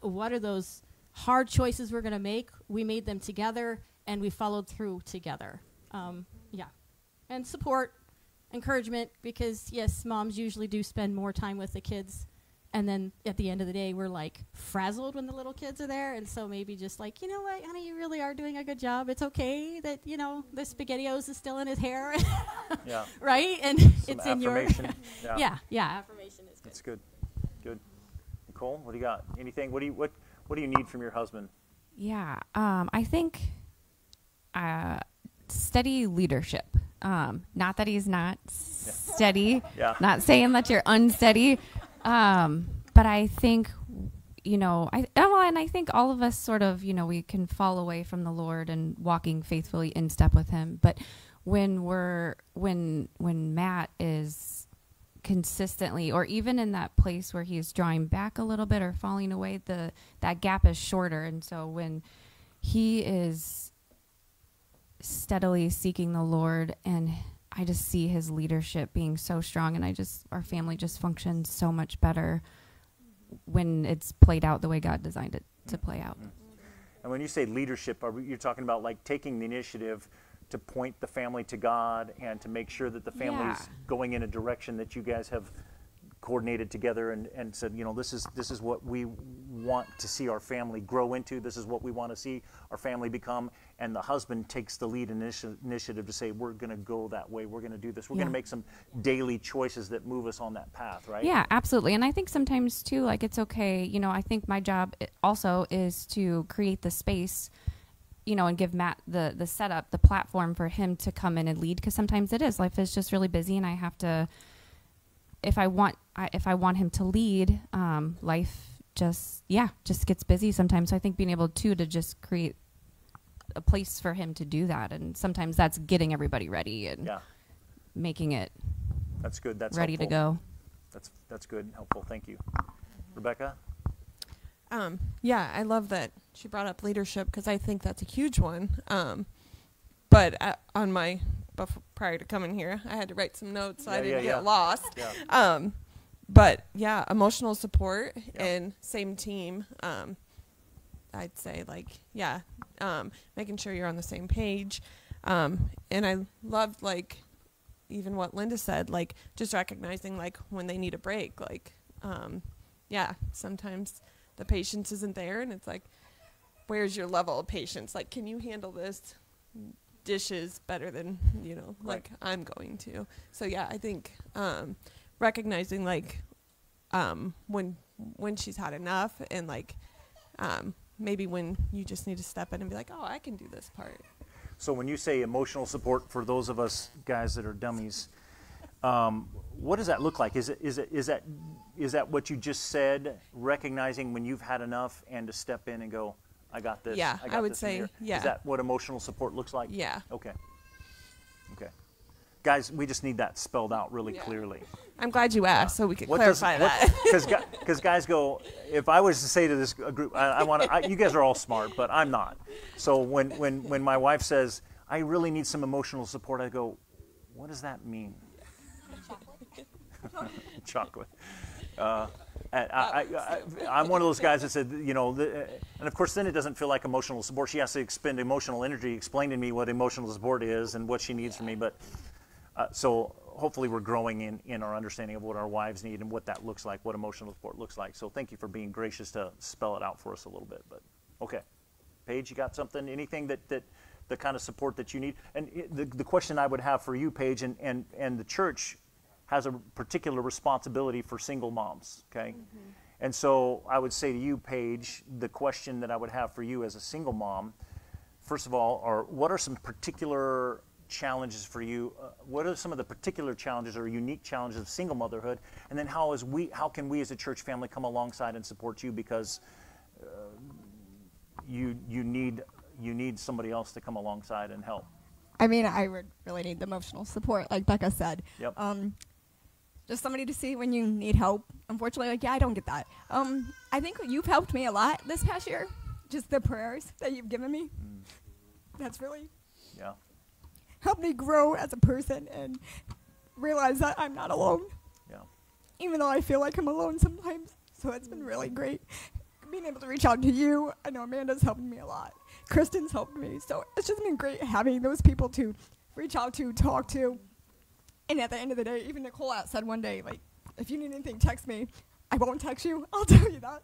What are those hard choices we're going to make? We made them together and we followed through together. Um, yeah. And support, encouragement, because yes, moms usually do spend more time with the kids And then at the end of the day, we're like frazzled when the little kids are there. And so maybe just like, you know what, honey, you really are doing a good job. It's okay that, you know, the SpaghettiOs is still in his hair. Yeah. right? And Some it's in your. Yeah. yeah, yeah, affirmation is good. That's good. Good. Nicole, what do you got? Anything? What do you what What do you need from your husband? Yeah, um, I think uh, steady leadership. Um, not that he's not steady. Yeah. Not saying that you're unsteady. Um, but I think, you know, I oh, well, and I think all of us sort of, you know, we can fall away from the Lord and walking faithfully in step with Him. But when we're when when Matt is consistently or even in that place where he's drawing back a little bit or falling away the that gap is shorter and so when he is steadily seeking the lord and i just see his leadership being so strong and i just our family just functions so much better when it's played out the way god designed it to mm-hmm. play out. Mm-hmm. And when you say leadership, are we, you're talking about like taking the initiative to point the family to God and to make sure that the family's Yeah. going in a direction that you guys have coordinated together and, and said, you know, this is this is what we want to see our family grow into. This is what we want to see our family become. And the husband takes the lead initi- initiative to say, we're going to go that way. We're going to do this. We're going to make some daily choices that move us on that path, right? Yeah, absolutely. And I think sometimes too, like it's okay. You know, I think my job eh, also is to create the space, you know, and give Matt the the setup, the platform for him to come in and lead. Because sometimes it is life is just really busy, and I have to. If I want, I, if I want him to lead, um, life just yeah just gets busy sometimes. So I think being able to to just create a place for him to do that, and sometimes that's getting everybody ready and Yeah, making it that's good. That's ready to go. That's that's good and helpful. Thank you, Rebecca. Um, yeah, I love that she brought up leadership because I think that's a huge one. Um, but uh on my bef- prior to coming here, I had to write some notes so I didn't yeah, get yeah. lost. Yeah. Um, but yeah, emotional support Yeah. and same team. Um, I'd say like yeah, um, making sure you're on the same page. Um, and I loved like even what Linda said, like just recognizing like when they need a break. Like um, yeah, sometimes the patience isn't there, and it's like, where's your level of patience? Like, can you handle this dishes better than you know, like I'm going to? So yeah, I think um, recognizing like um, when when she's had enough, and like um, maybe when you just need to step in and be like, oh, I can do this part. So when you say emotional support for those of us guys that are dummies, um, what does that look like? Is it is it is that is that what you just said? Recognizing when you've had enough and to step in and go, I got this. Yeah, I, got I would this say, yeah. Is that what emotional support looks like? Yeah. Okay. Okay. Guys, we just need that spelled out really Yeah. clearly. I'm glad you asked, so we could What does- clarify what- that. Because guys go, if I was to say to this uh, group, I, I want to, you guys are all smart, but I'm not. So when, when, when my wife says, I really need some emotional support, I go, what does that mean? Chocolate. Uh, and I, I, am one of those guys that said, you know, the, and of course, then it doesn't feel like emotional support. She has to expend emotional energy explaining to me what emotional support is and what she needs from me. But uh, so hopefully we're growing in, in our understanding of what our wives need and what that looks like, what emotional support looks like. So thank you for being gracious to spell it out for us a little bit. But okay, Paige, you got something? Anything that that the kind of support that you need? And it, the the question I would have for you, Paige, and and and the church has a particular responsibility for single moms. Okay. Mm-hmm. And so I would say to you, Paige, the question that I would have for you as a single mom, first of all, are what are some particular challenges for you? Uh, what are some of the particular challenges or unique challenges of single motherhood? And then how is we how can we as a church family come alongside and support you because uh, you you need you need somebody else to come alongside and help. I mean, I would really need the emotional support, like Becca said. Yep. Um, just somebody to see when you need help. Unfortunately, like yeah, I don't get that. Um, I think you've helped me a lot this past year. Just the prayers that you've given me. That's really Yeah. Helped me grow as a person and realize that I'm not alone. Yeah. Even though I feel like I'm alone sometimes. So it's been really great being able to reach out to you. I know Amanda's helped me a lot. Kristen's helped me. So it's just been great having those people to reach out to, talk to. And at the end of the day, even Nicole said one day, like, if you need anything, text me. I won't text you. I'll tell you that.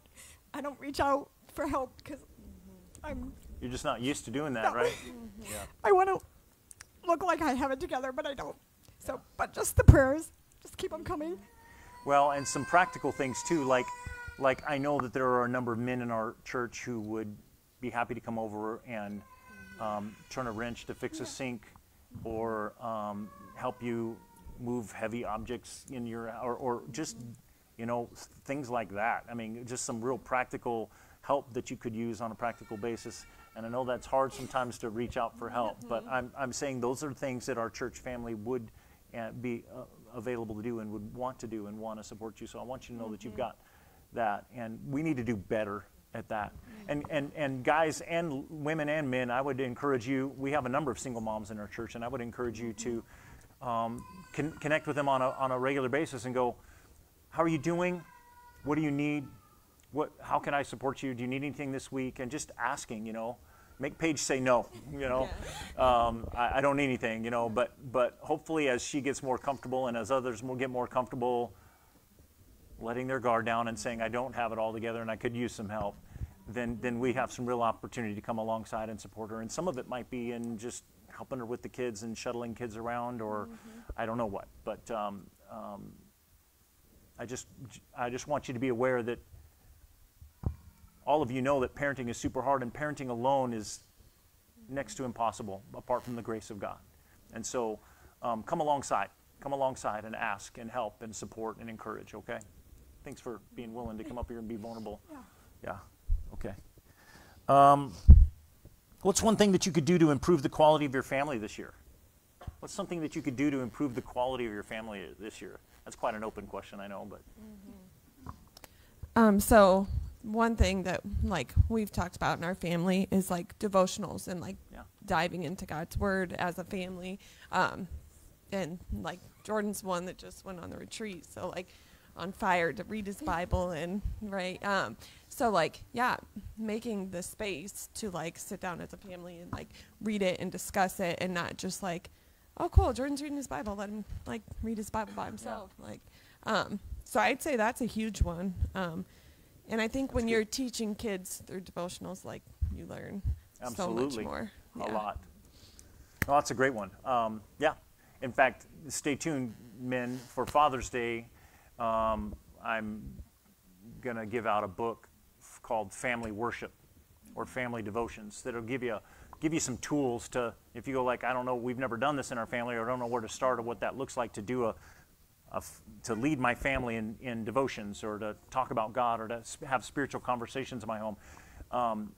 I don't reach out for help because mm-hmm. I'm. You're just not used to doing that, No. right? Yeah. I want to look like I have it together, but I don't. So, but just the prayers, just keep them coming. Well, and some practical things too, like like I know that there are a number of men in our church who would be happy to come over and um, turn a wrench to fix a sink, or um, help you move heavy objects in your or, or just you know things like that. I mean, just some real practical help that you could use on a practical basis. And I know that's hard sometimes to reach out for help, but I'm, I'm saying those are things that our church family would uh, be uh, available to do and would want to do and want to support you. So I want you to know that you've got that, and we need to do better at that. And and and guys and women and men, I would encourage you. We have a number of single moms in our church, and I would encourage you to um, con- connect with them on a on a regular basis and go, how are you doing? What do you need? What, how can I support you? Do you need anything this week? And just asking, you know, make Paige say no, you know, um, I, I don't need anything, you know, but, but hopefully as she gets more comfortable and as others will get more comfortable letting their guard down and saying, I don't have it all together and I could use some help, then, then we have some real opportunity to come alongside and support her. And some of it might be in just helping her with the kids and shuttling kids around or I don't know what, but um, um, I just, I just want you to be aware that all of you know that parenting is super hard, and parenting alone is next to impossible apart from the grace of God. And so, um, come alongside, come alongside and ask and help and support and encourage. Okay. Thanks for being willing to come up here and be vulnerable. Yeah. Yeah. Okay. Um, what's one thing that you could do to improve the quality of your family this year? What's something that you could do to improve the quality of your family this year? That's quite an open question, I know, but Um, so one thing that like we've talked about in our family is like devotionals and like Yeah. diving into God's word as a family. Um, and like Jordan's one that just went on the retreat, so like on fire to read his Bible and right. Um, so like yeah, making the space to like sit down as a family and like read it and discuss it and not just like, oh cool, Jordan's reading his Bible, let him like read his Bible by himself. Like, um, so I'd say that's a huge one. Um, and I think when you're teaching kids through devotionals, like you learn Absolutely. so much more. A lot. Well, that's a great one. Um, yeah. In fact, stay tuned, men, for Father's Day. Um, I'm going to give out a book called Family Worship or Family Devotions that'll give you give you some tools to if you go like I don't know we've never done this in our family or I don't know where to start or what that looks like to do a, to lead my family in, in devotions or to talk about God or to have spiritual conversations in my home. Um,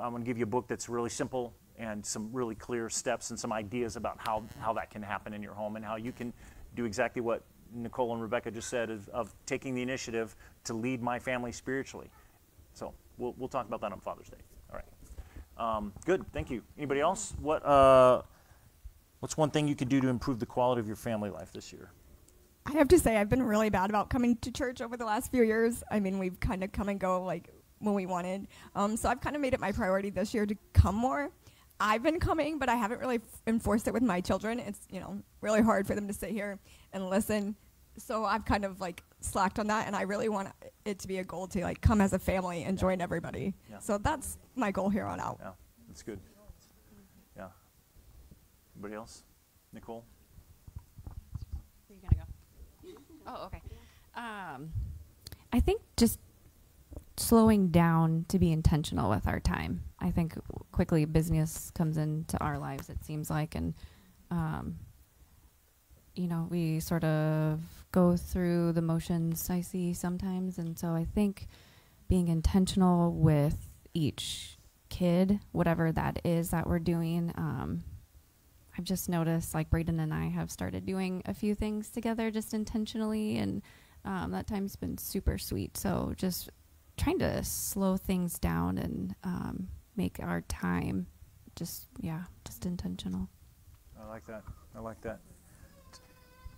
I'm going to give you a book that's really simple and some really clear steps and some ideas about how, how that can happen in your home and how you can do exactly what Nicole and Rebecca just said of, of taking the initiative to lead my family spiritually. So we'll, we'll talk about that on Father's Day. All right. Um, good. Thank you. Anybody else? What, uh, what's one thing you could do to improve the quality of your family life this year? I have to say, I've been really bad about coming to church over the last few years. I mean, we've kind of come and go like when we wanted. Um, so I've kind of made it my priority this year to come more. I've been coming, but I haven't really enforced it with my children. It's you know really hard for them to sit here and listen. So I've kind of like slacked on that, and I really want it to be a goal to like come as a family and join everybody. Yeah. So that's my goal here on out. Yeah, that's good. Yeah. Anybody else? Nicole? You're gonna go. Oh, okay. Um, I think just slowing down to be intentional with our time. I think quickly business comes into our lives. It seems like, and um, you know, we sort of go through the motions. I see sometimes, and so I think being intentional with each kid, whatever that is that we're doing. Um, I've just noticed like Braden and I have started doing a few things together just intentionally, and um, that time's been super sweet. So just trying to slow things down and um, make our time just, yeah, just intentional. I like that. I like that.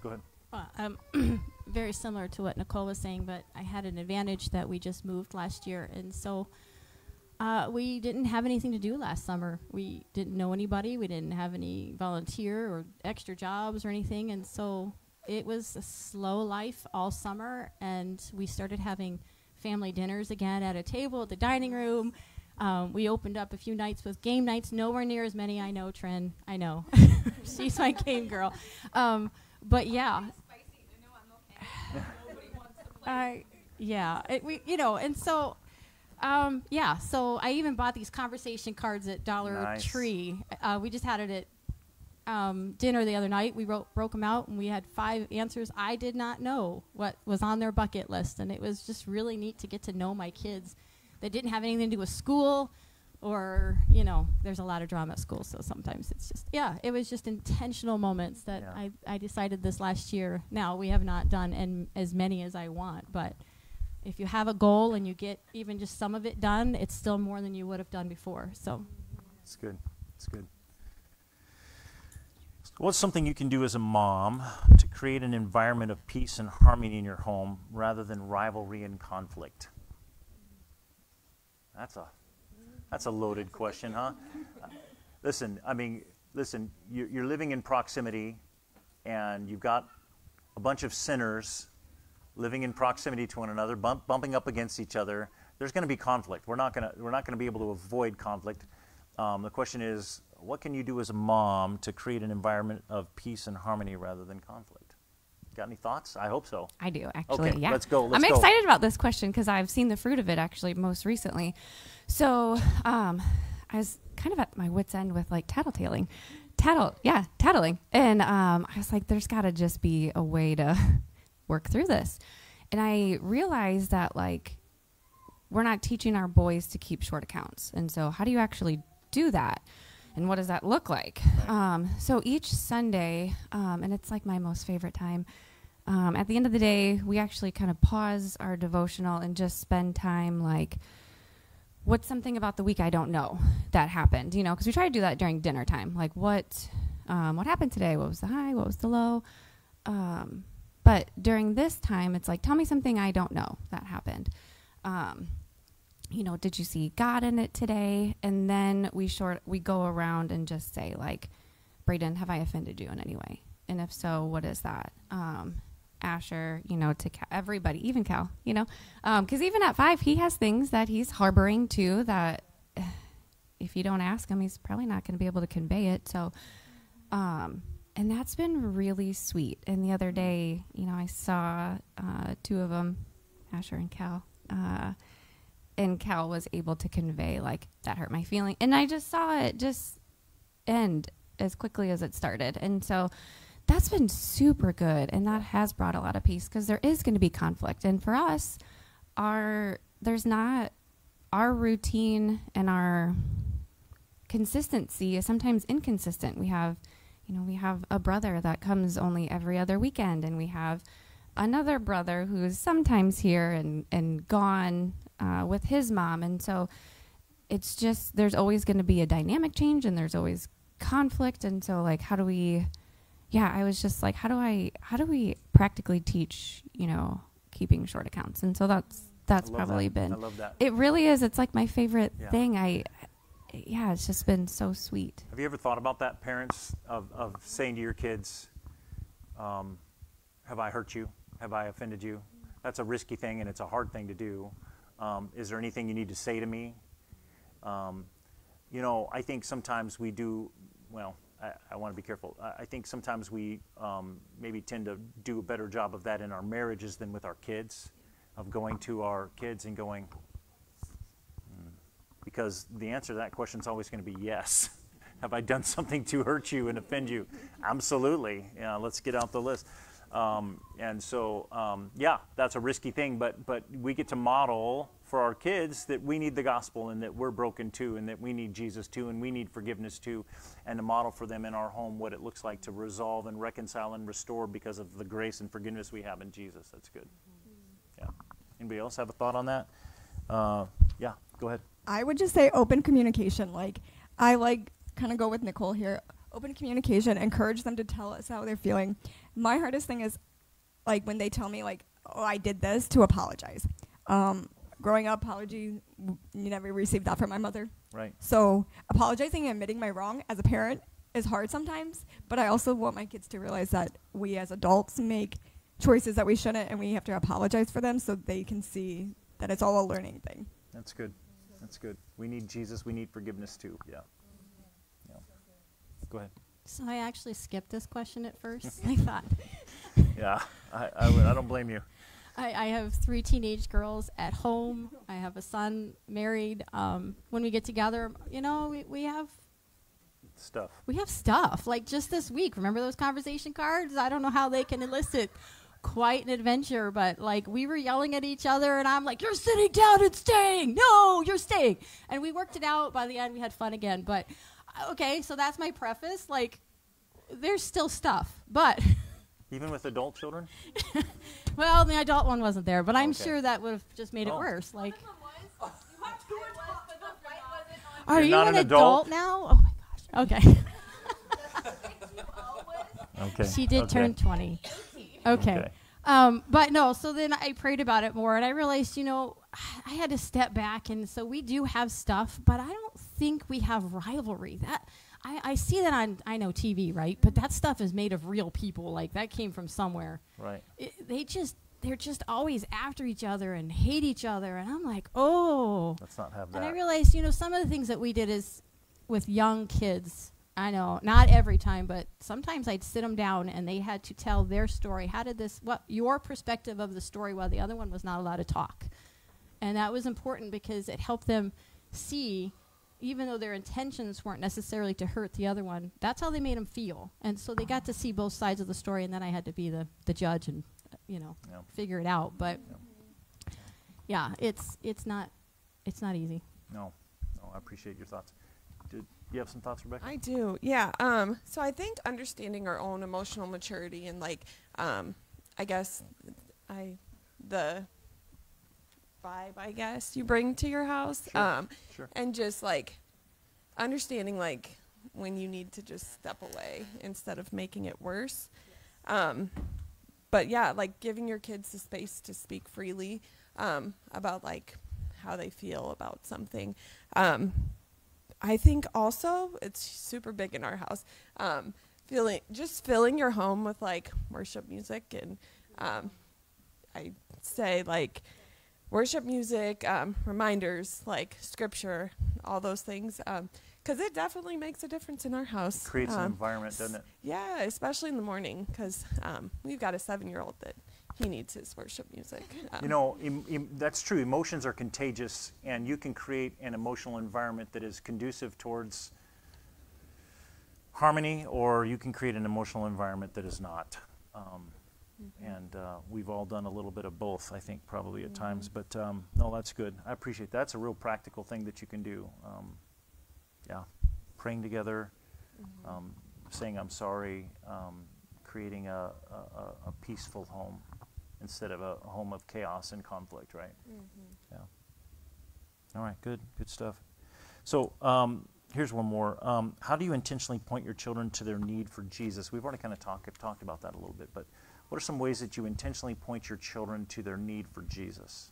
Go ahead. Well, um, very similar to what Nicole was saying, but I had an advantage that we just moved last year, and so uh, we didn't have anything to do last summer. We didn't know anybody. We didn't have any volunteer or extra jobs or anything, and so it was a slow life all summer, and we started having family dinners again at a table at the dining room. Um, we opened up a few nights with game nights, nowhere near as many. I know, Trin. I know. She's my game girl. Um, but yeah. I yeah, it, we you know, and so um, yeah, so I even bought these conversation cards at Dollar Nice. Tree. Uh, we just had it at um, dinner the other night. We wrote, broke them out, and we had five answers. I did not know what was on their bucket list, and it was just really neat to get to know my kids that didn't have anything to do with school, or you know, there's a lot of drama at school, so sometimes it's just yeah, it was just intentional moments that Yeah. I I decided this last year. Now we have not done and as many as I want, but if you have a goal and you get even just some of it done, it's still more than you would have done before. So It's good. It's good. What's something you can do as a mom to create an environment of peace and harmony in your home rather than rivalry and conflict? That's a that's a loaded question, huh? Uh, Listen, I mean, listen, you- you're living in proximity, and you've got a bunch of sinners living in proximity to one another, bump, bumping up against each other. There's going to be conflict. We're not going to we're not going to be able to avoid conflict. Um, the question is, what can you do as a mom to create an environment of peace and harmony rather than conflict? Got any thoughts? I hope so. I do actually. Okay, yeah. let's go, let's I'm go. excited about this question because I've seen the fruit of it actually most recently. So um, I was kind of at my wits end with like tattletaling, tattle, yeah, tattling, and um, I was like, there's got to just be a way to work through this, and I realized that like we're not teaching our boys to keep short accounts, and so how do you actually do that? and what does that look like? Um, so each Sunday, um, and it's like my most favorite time. Um, at the end of the day, we actually kind of pause our devotional and just spend time like, what's something about the week I don't know that happened? You know, because we try to do that during dinner time. Like, what, um, what happened today? What was the high? What was the low? Um, but during this time, it's like, tell me something I don't know that happened. Um, you know, did you see God in it today? And then we short we go around and just say like, Braden, have I offended you in any way? And if so, what is that? Um, Asher, you know, to Cal, everybody, even Cal, you know, because even at five, he has things that he's harboring too. That if you don't ask him, he's probably not going to be able to convey it. So, um, and that's been really sweet. And the other day, you know, I saw uh, two of them, Asher and Cal. Uh, and Cal was able to convey like that hurt my feeling, and I just saw it just end as quickly as it started, and so that's been super good, and that has brought a lot of peace because there is going to be conflict, and for us, our there's not our routine and our consistency is sometimes inconsistent. We have, you know, we have a brother that comes only every other weekend, and we have another brother who's sometimes here and and gone uh, with his mom, and so it's just there's always going to be a dynamic change, and there's always conflict, and so like how do we? Yeah, I was just like, how do I? How do we practically teach? You know, keeping short accounts, and so that's that's probably that. been. I love that. It really is. It's like my favorite Yeah. thing. I, yeah, it's just been so sweet. Have you ever thought about that, parents, of, of saying to your kids, um, Have I hurt you? Have I offended you? That's a risky thing and it's a hard thing to do. Um, is there anything you need to say to me? Um, you know, I think sometimes we do, well, I, I want to be careful. I, I think sometimes we um, maybe tend to do a better job of that in our marriages than with our kids, of going to our kids and going, because the answer to that question is always going to be yes. Have I done something to hurt you and offend you? Absolutely. Yeah, let's get out the list. Um, and so, um, yeah, that's a risky thing, but but we get to model for our kids that we need the gospel and that we're broken too, and that we need Jesus too, and we need forgiveness too, and to model for them in our home what it looks like to resolve and reconcile and restore because of the grace and forgiveness we have in Jesus. That's good. Yeah. Anybody else have a thought on that? Uh, yeah, go ahead. I would just say open communication. Like I like kind of go with Nicole here. Open communication. Encourage them to tell us how they're feeling. My hardest thing is like when they tell me like, "Oh, I did this," to apologize. Um, growing up, apology you never received that from my mother. Right. So apologizing and admitting my wrong as a parent is hard sometimes, but I also want my kids to realize that we as adults make choices that we shouldn't and we have to apologize for them so they can see that it's all a learning thing. That's good. That's good. We need Jesus. We need forgiveness too. Yeah. yeah. Go ahead. So I actually skipped this question at first. I thought. Yeah, I, I, would, I don't blame you. I, I have three teenage girls at home. I have a son married. Um, when we get together, you know, we, we have Stuff. we have stuff. Like just this week, remember those conversation cards? I don't know how they can elicit quite an adventure, but like we were yelling at each other, and I'm like, "You're sitting down and staying. No, you're staying." And we worked it out. By the end, we had fun again. But uh, okay, so that's my preface. Like, there's still stuff, but Even with adult children? well, the adult one wasn't there, but I'm Okay. sure that would have just made it Oh. worse. Like, You're are you not an, an adult? now? Oh my gosh. Okay. Okay. She did okay. turn 20. Okay. Okay. Um, but no, so then I prayed about it more and I realized, you know, I had to step back. And so we do have stuff, but I don't think we have rivalry. That I, I see that on, I know TV, right? But that stuff is made of real people. Like that came from somewhere. Right. It, they just, they're just always after each other and hate each other. And I'm like, oh. Let's not have that. And I realized, you know, some of the things that we did is with young kids. I know, not every time, but sometimes I'd sit them down and they had to tell their story. How did this, what your perspective of the story while the other one was not allowed to talk. And that was important because it helped them see, even though their intentions weren't necessarily to hurt the other one, that's how they made them feel. And so they got to see both sides of the story, and then I had to be the, the judge and, uh, you know, Yeah. figure it out. But yeah, it's, it's not, it's not easy. No. No, I appreciate your thoughts. You have some thoughts, Rebecca? I do. Yeah. Um, so I think understanding our own emotional maturity and like, um, I guess, I, the vibe I guess you bring to your house, Sure, um, sure. and just like understanding like when you need to just step away instead of making it worse. Um, but yeah, like giving your kids the space to speak freely um, about like how they feel about something. Um, I think also it's super big in our house. Um, feeling just filling your home with like worship music and um, I say like worship music, um, reminders like scripture, all those things, because it definitely makes a difference in our house. Creates an Um, environment, doesn't it? Yeah, especially in the morning, because um, we've got a seven-year-old that he needs his worship music. Um, You know, em, em, that's true. Emotions are contagious, and you can create an emotional environment that is conducive towards harmony, or you can create an emotional environment that is not. Um, And uh, we've all done a little bit of both, I think, probably at times. But um, no, that's good. I appreciate that. That's a real practical thing that you can do. Um, yeah, praying together, um, saying I'm sorry, um, creating a, a- a peaceful home instead of a, home of chaos and conflict, right? Yeah. All right, good, good stuff. So um, here's one more. Um, how do you intentionally point your children to their need for Jesus? We've already kind of talked talked about that a little bit, but what are some ways that you intentionally point your children to their need for Jesus?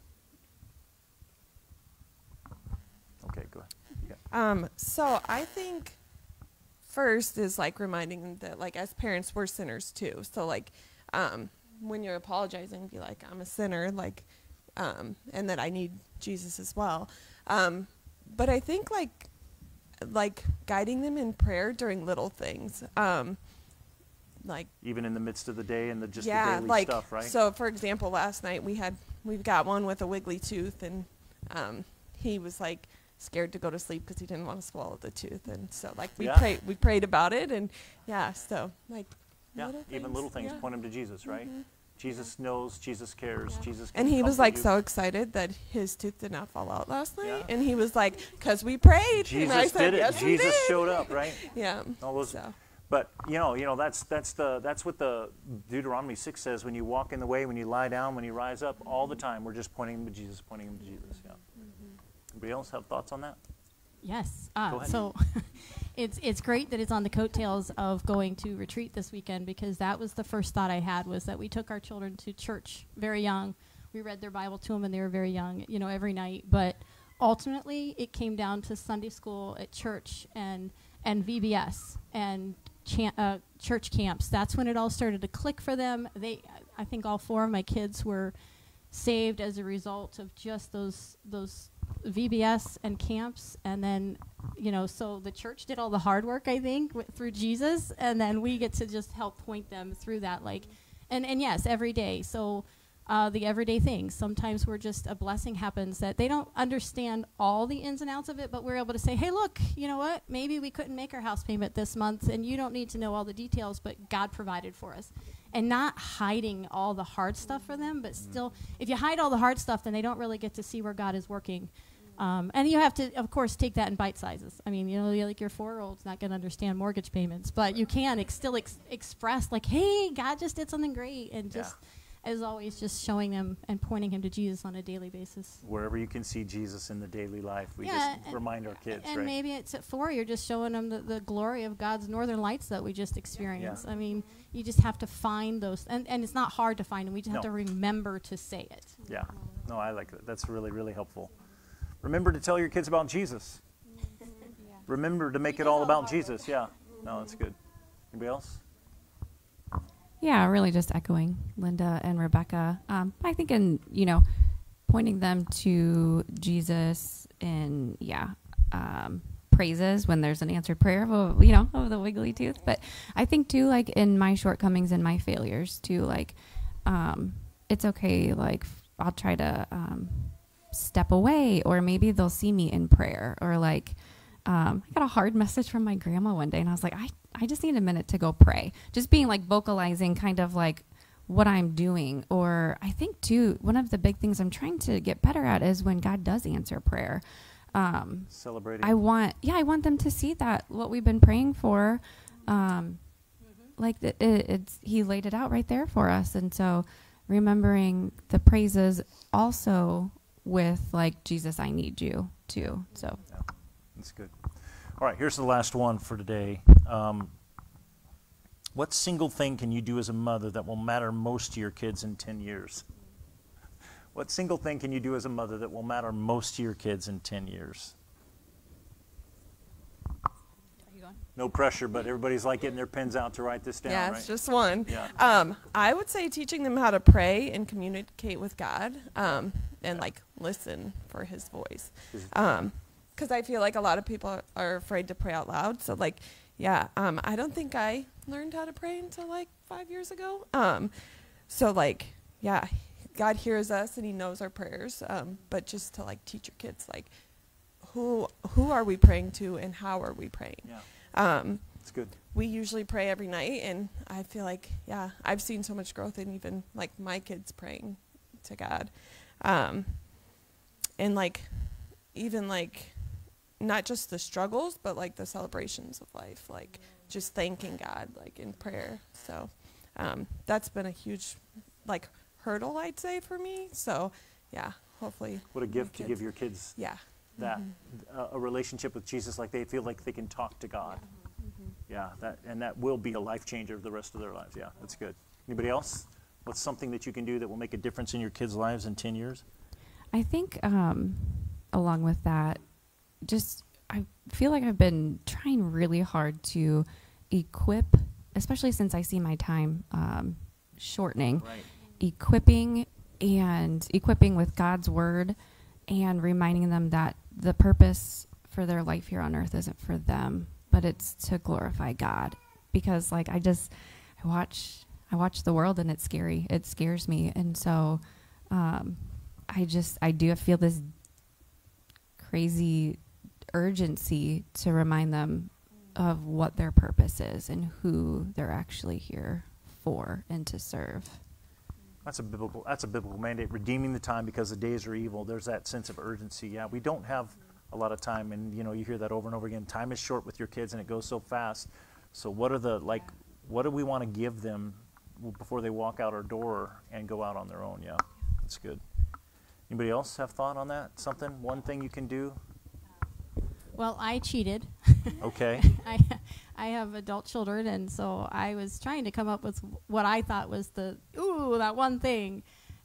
Okay, go ahead. Yeah. Um, so I think first is like reminding them that like as parents we're sinners too. So like um, when you're apologizing, be like I'm a sinner, like um, and that I need Jesus as well. Um, but I think like like guiding them in prayer during little things. Um, like Even in the midst of the day and the just yeah, the daily like stuff, right? so. For example, last night we had we've got one with a wiggly tooth, and um, he was like scared to go to sleep because he didn't want to swallow the tooth, and so like we Yeah. prayed we prayed about it, and yeah, so like yeah, little even little things yeah. point them to Jesus, right? Mhm. Jesus knows, Jesus cares, Yeah. Jesus. And he was like you. so excited that his tooth did not fall out last night, Yeah. and he was like, "Cause we prayed." Jesus and I said, did it. Yes, Jesus did." showed up, right? Yeah. All those, So. But you know, you know that's that's the that's what the Deuteronomy six says. When you walk in the way, when you lie down, when you rise up, all the time we're just pointing them to Jesus, pointing him to Jesus. Yeah. Anybody else have thoughts on that? Yes. Uh, so it's it's great that it's on the coattails of going to retreat this weekend because that was the first thought I had was that we took our children to church very young. We read their Bible to them when they were very young, you know, every night. But ultimately, it came down to Sunday school at church, and and VBS and uh, church camps. That's when it all started to click for them. They, I think, all four of my kids were saved as a result of just those those VBS and camps, and then you know, so the church did all the hard work, I think, through Jesus, and then we get to just help point them through that, like, and and yes, every day. So. Uh, the everyday things. Sometimes we're just a blessing happens that they don't understand all the ins and outs of it, but we're able to say, "Hey, look, you know what? Maybe we couldn't make our house payment this month, and you don't need to know all the details, but God provided for us." And not hiding all the hard stuff for them, but still, if you hide all the hard stuff, then they don't really get to see where God is working. Um, and you have to, of course, take that in bite sizes. I mean, you know, like your four-year-old's not going to understand mortgage payments, but you can ex- still ex- express like, "Hey, God just did something great," and just, as always, just showing them and pointing him to Jesus on a daily basis. Wherever you can see Jesus in the daily life, we Yeah, just and- remind our kids, and right? maybe it's at four, you're just showing them the, the glory of God's northern lights that we just experienced. I mean, you just have to find those, and, and it's not hard to find them. We just have to remember to say it. Yeah. No, I like that. That's really, really helpful. Remember to tell your kids about Jesus. Remember to make it all about Jesus. Yeah. No, that's good. Anybody else? Yeah, really just echoing Linda and Rebecca. Um, I think in, you know, pointing them to Jesus in, yeah, um, praises when there's an answered prayer, of, you know, of the wiggly tooth. But I think too, like in my shortcomings and my failures too, like, um, it's okay. Like I'll try to, um, step away or maybe they'll see me in prayer or like, um, I got a hard message from my grandma one day, and I was like, I, I just need a minute to go pray. Just being like vocalizing kind of like what I'm doing. Or I think, too, one of the big things I'm trying to get better at is when God does answer prayer. Um, Celebrating. I want, yeah, I want them to see that what we've been praying for, um, like the, it, it's He laid it out right there for us, and so remembering the praises also with like Jesus, I need you too. So That's good. All right, here's the last one for today. Um, what single thing can you do as a mother that will matter most to your kids in 10 years? What single thing can you do as a mother that will matter most to your kids in 10 years? No pressure, but everybody's like getting their pens out to write this down, yeah, right? it's just one. Yeah. Um, I would say teaching them how to pray and communicate with God, um, and like listen for His voice. Um, because I feel like a lot of people are afraid to pray out loud. So like, yeah, um, I don't think I learned how to pray until like five years ago. Um, so like, yeah, God hears us and He knows our prayers. Um, but just to like teach your kids like, who who are we praying to and how are we praying? Yeah. Um, That's good. we usually pray every night and i feel like yeah i've seen so much growth in even like my kids praying to god um, and like even like not just the struggles but like the celebrations of life like just thanking god like in prayer so um, that's been a huge like hurdle i'd say for me so yeah hopefully What a gift to give your kids yeah that Mhm. uh, a relationship with Jesus, like they feel like they can talk to God. Yeah, that and that will be a life changer of the rest of their lives. Yeah, that's good. Anybody else? What's something that you can do that will make a difference in your kids' lives in ten years? I think um, along with that, just I feel like I've been trying really hard to equip, especially since I see my time um, shortening, Right. equipping and equipping with God's word and reminding them that the purpose for their life here on earth isn't for them, but it's to glorify God. Because like I just I watch I watch the world and it's scary. It scares me. And so um, I just I do feel this crazy urgency to remind them of what their purpose is and who they're actually here for and to serve. That's a biblical. That's a biblical mandate. Redeeming the time because the days are evil. There's that sense of urgency. Yeah, we don't have a lot of time, and you know you hear that over and over again. Time is short with your kids, and it goes so fast. So what are the like? What do we want to give them before they walk out our door and go out on their own? Yeah, that's good. Anybody else have thought on that? Something? One thing you can do? Well, I cheated. Okay. I I have adult children, and so I was trying to come up with what I thought was the ooh that one thing,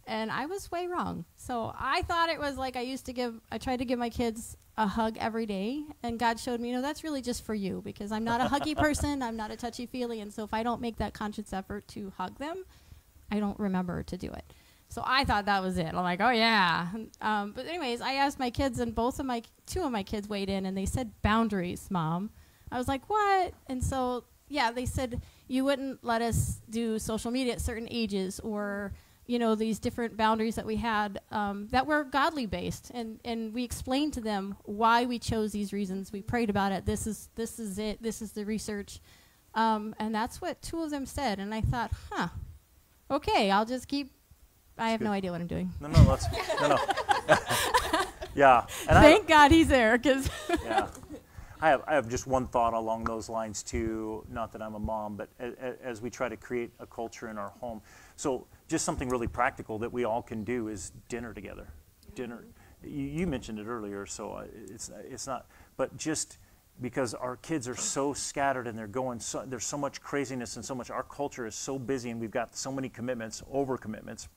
And I was way wrong. So I thought it was like I used to give, I tried to give my kids a hug every day. And God showed me, you know, that's really just for you because I'm not a huggy person. I'm not a touchy feely. And so if I don't make that conscious effort to hug them, I don't remember to do it. So I thought that was it. I'm like, oh yeah. Um, but anyways, I asked my kids, and both of my two of my kids weighed in, and they said boundaries, mom. I was like, what? And so yeah, they said you wouldn't let us do social media at certain ages, or you know these different boundaries that we had um, that were godly based, and and we explained to them why we chose these reasons. We prayed about it. This is this is it. This is the research, um, and that's what two of them said. And I thought, huh, okay, I'll just keep I have good. no idea what I'm doing. No, no, that's no, no. yeah, and Thank God he's there, because I, yeah, I have I have just one thought along those lines too. Not that I'm a mom, but a, a, as we try to create a culture in our home, so just something really practical that we all can do is dinner together. Dinner. You, you mentioned it earlier, so it's it's not, but just because our kids are so scattered and they're going so there's so much craziness and so much our culture is so busy and we've got so many commitments over commitments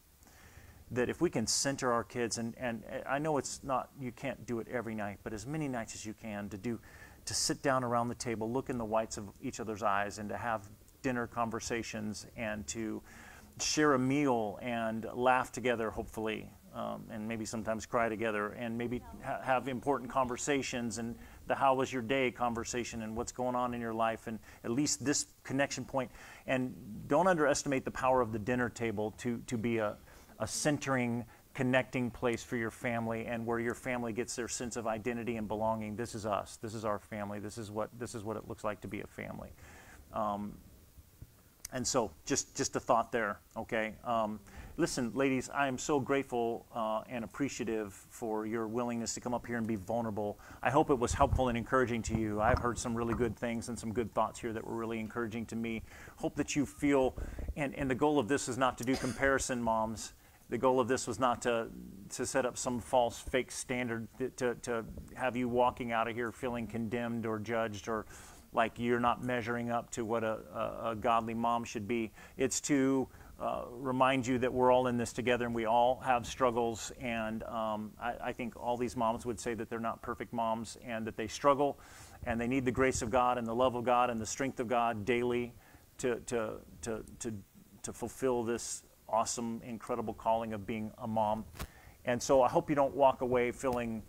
that if we can center our kids and, and I know it's not you can't do it every night, but as many nights as you can to do to sit down around the table, look in the whites of each other's eyes and to have dinner conversations and to share a meal and laugh together hopefully um, and maybe sometimes cry together and maybe ha- have important conversations and the how was your day conversation and what's going on in your life and at least this connection point. And don't underestimate the power of the dinner table to, to be a, a centering, connecting place for your family and where your family gets their sense of identity and belonging. This is us. This is our family. This is what this is what it looks like to be a family. Um, and so, just just a thought there. Okay. Um, listen, ladies, I am so grateful uh, and appreciative for your willingness to come up here and be vulnerable. I hope it was helpful and encouraging to you. I've heard some really good things and some good thoughts here that were really encouraging to me. Hope that you feel, and, and the goal of this is not to do comparison, moms. The goal of this was not to, to set up some false, fake standard to, to have you walking out of here feeling condemned or judged or like you're not measuring up to what a, a, a godly mom should be. It's to uh, remind you that we're all in this together and we all have struggles. And um, I, I think all these moms would say that they're not perfect moms and that they struggle and they need the grace of God and the love of God and the strength of God daily to, to, to, to, to fulfill this awesome, incredible calling of being a mom. And so I hope you don't walk away feeling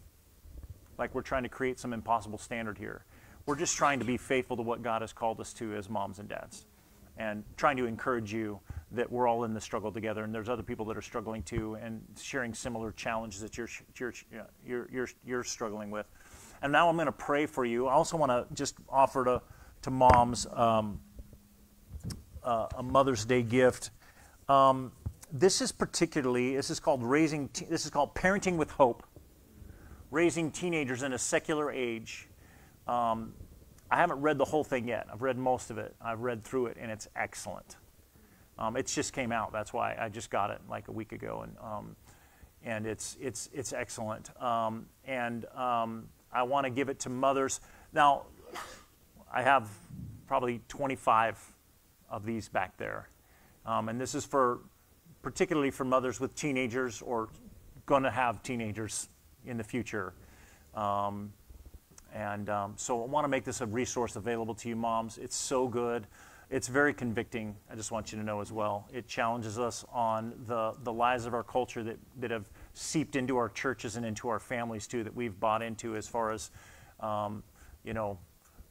like we're trying to create some impossible standard here. We're just trying to be faithful to what God has called us to as moms and dads and trying to encourage you that we're all in the struggle together and there's other people that are struggling too and sharing similar challenges that you're, you're, you're, you're, you're struggling with. And now I'm going to pray for you. I also want to just offer to, to moms um, uh, a Mother's Day gift. Um, this is particularly, this is called raising, this is called parenting with hope, raising teenagers in a secular age. Um, I haven't read the whole thing yet. I've read most of it. I've read through it, and it's excellent. Um, it just came out. That's why I just got it like a week ago, and um, and it's it's it's excellent. Um, and um, I want to give it to mothers. Now, I have probably 25 of these back there, um, and this is for particularly for mothers with teenagers or going to have teenagers in the future. Um, and um, so I want to make this a resource available to you moms. It's so good. It's very convicting, I just want you to know as well. It challenges us on the, the lies of our culture that, that have seeped into our churches and into our families too, that we've bought into as far as, um, you know,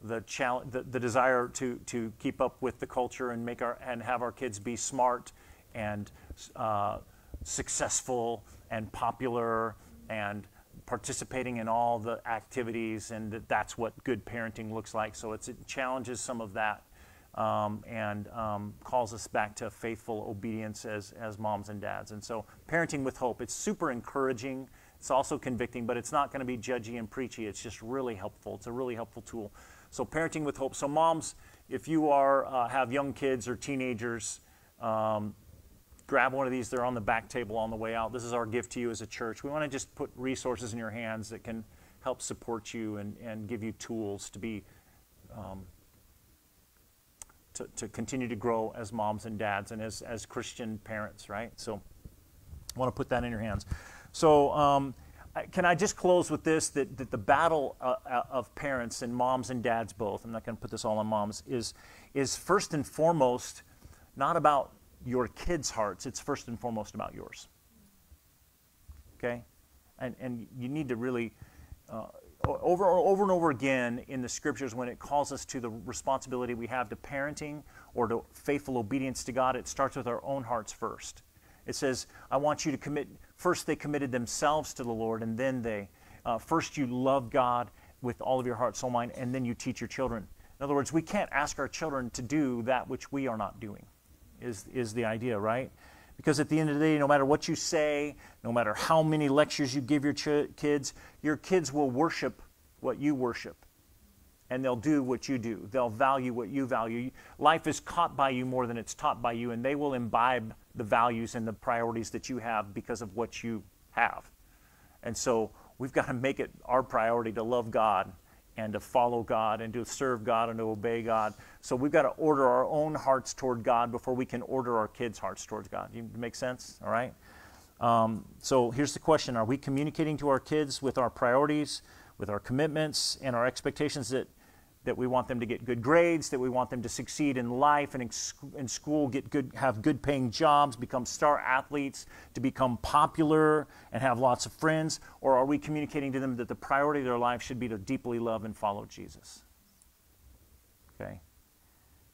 the, challenge, the, the desire to, to keep up with the culture and, make our, and have our kids be smart and uh, successful and popular and participating in all the activities and that that's what good parenting looks like. So it challenges some of that um, and um, calls us back to faithful obedience as, as moms and dads. And so parenting with hope, it's super encouraging. It's also convicting, but it's not going to be judgy and preachy. It's just really helpful. It's a really helpful tool. So parenting with hope. So moms, if you are uh, have young kids or teenagers, um, grab one of these. They're on the back table on the way out. This is our gift to you as a church. We want to just put resources in your hands that can help support you and, and give you tools to be um, to, to continue to grow as moms and dads and as, as Christian parents, right? So I want to put that in your hands. So, um, can I just close with this that, that the battle uh, uh, of parents and moms and dads both, I'm not going to put this all on moms, is, is first and foremost not about your kids' hearts, it's first and foremost about yours. Okay? And, and you need to really, uh, over, over and over again in the scriptures, when it calls us to the responsibility we have to parenting or to faithful obedience to God, it starts with our own hearts first. It says, I want you to commit, first they committed themselves to the Lord, and then they, uh, first you love God with all of your heart, soul, mind, and then you teach your children. In other words, we can't ask our children to do that which we are not doing, is, is the idea, right? Because at the end of the day, no matter what you say, no matter how many lectures you give your ch- kids, your kids will worship what you worship. And they'll do what you do. They'll value what you value. Life is caught by you more than it's taught by you, and they will imbibe the values and the priorities that you have because of what you have. And so we've got to make it our priority to love God and to follow God and to serve God and to obey God. So we've got to order our own hearts toward God before we can order our kids' hearts towards God. You make sense? All right? Um, so here's the question Are we communicating to our kids with our priorities, with our commitments, and our expectations that, that we want them to get good grades, that we want them to succeed in life and in, school, get good, have good paying jobs, become star athletes, to become popular and have lots of friends? Or are we communicating to them that the priority of their life should be to deeply love and follow Jesus? Okay?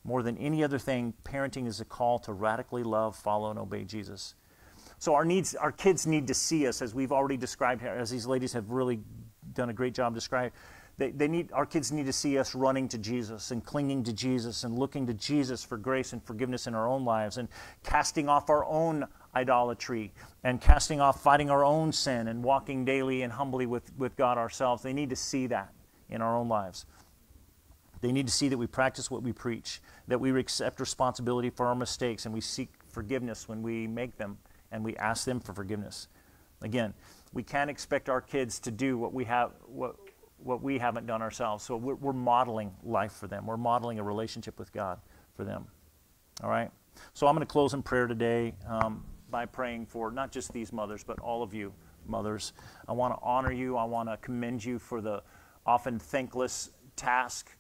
More than any other thing, parenting is a call to radically love, follow, and obey Jesus. So our needs, our kids need to see us, as we've already described here, as these ladies have really done a great job describing. They, they need, our kids need to see us running to Jesus and clinging to Jesus and looking to Jesus for grace and forgiveness in our own lives and casting off our own idolatry and casting off fighting our own sin and walking daily and humbly with, with God ourselves. They need to see that in our own lives. They need to see that we practice what we preach, that we accept responsibility for our mistakes, and we seek forgiveness when we make them, and we ask them for forgiveness. Again, we can't expect our kids to do what we have what what we haven't done ourselves. So we're, we're modeling life for them. We're modeling a relationship with God for them. All right. So I'm going to close in prayer today um, by praying for not just these mothers, but all of you mothers. I want to honor you. I want to commend you for the often thankless task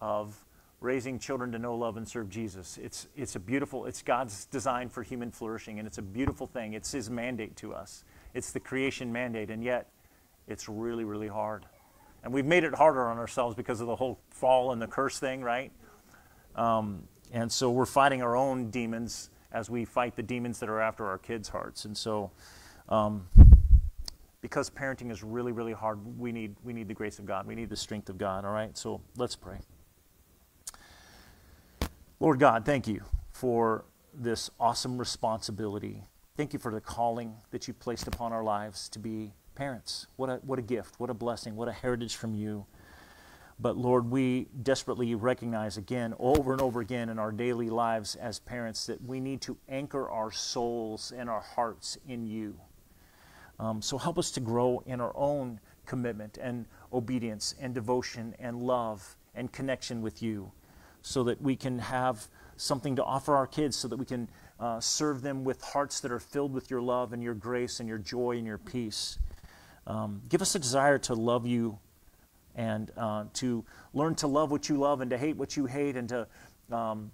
of raising children to know, love, and serve Jesus. It's, it's a beautiful, it's God's design for human flourishing, and it's a beautiful thing. It's His mandate to us. It's the creation mandate, and yet it's really, really hard. And we've made it harder on ourselves because of the whole fall and the curse thing, right? Um, and so we're fighting our own demons as we fight the demons that are after our kids' hearts. And so, um, because parenting is really, really hard, we need, we need the grace of God. We need the strength of God, all right? So let's pray. Lord God, thank you for this awesome responsibility. Thank you for the calling that you placed upon our lives to be parents. What a, what a gift, what a blessing, what a heritage from you. But Lord, we desperately recognize again, over and over again in our daily lives as parents, that we need to anchor our souls and our hearts in you. Um, so help us to grow in our own commitment and obedience and devotion and love and connection with you so that we can have something to offer our kids, so that we can uh, serve them with hearts that are filled with your love and your grace and your joy and your peace. Um, give us a desire to love you and uh, to learn to love what you love and to hate what you hate and to um,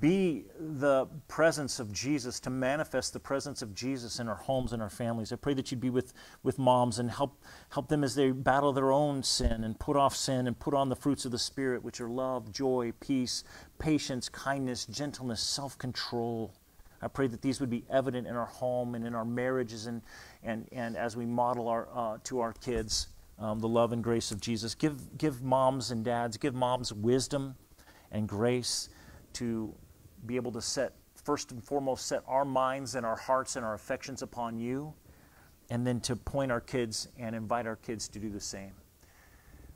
be the presence of Jesus, to manifest the presence of Jesus in our homes and our families. I pray that you'd be with, with moms and help, help them as they battle their own sin and put off sin and put on the fruits of the Spirit, which are love, joy, peace, patience, kindness, gentleness, self control. I pray that these would be evident in our home and in our marriages and, and, and as we model our, uh, to our kids um, the love and grace of Jesus. Give, give moms and dads, give moms wisdom and grace to be able to set, first and foremost, set our minds and our hearts and our affections upon you, and then to point our kids and invite our kids to do the same.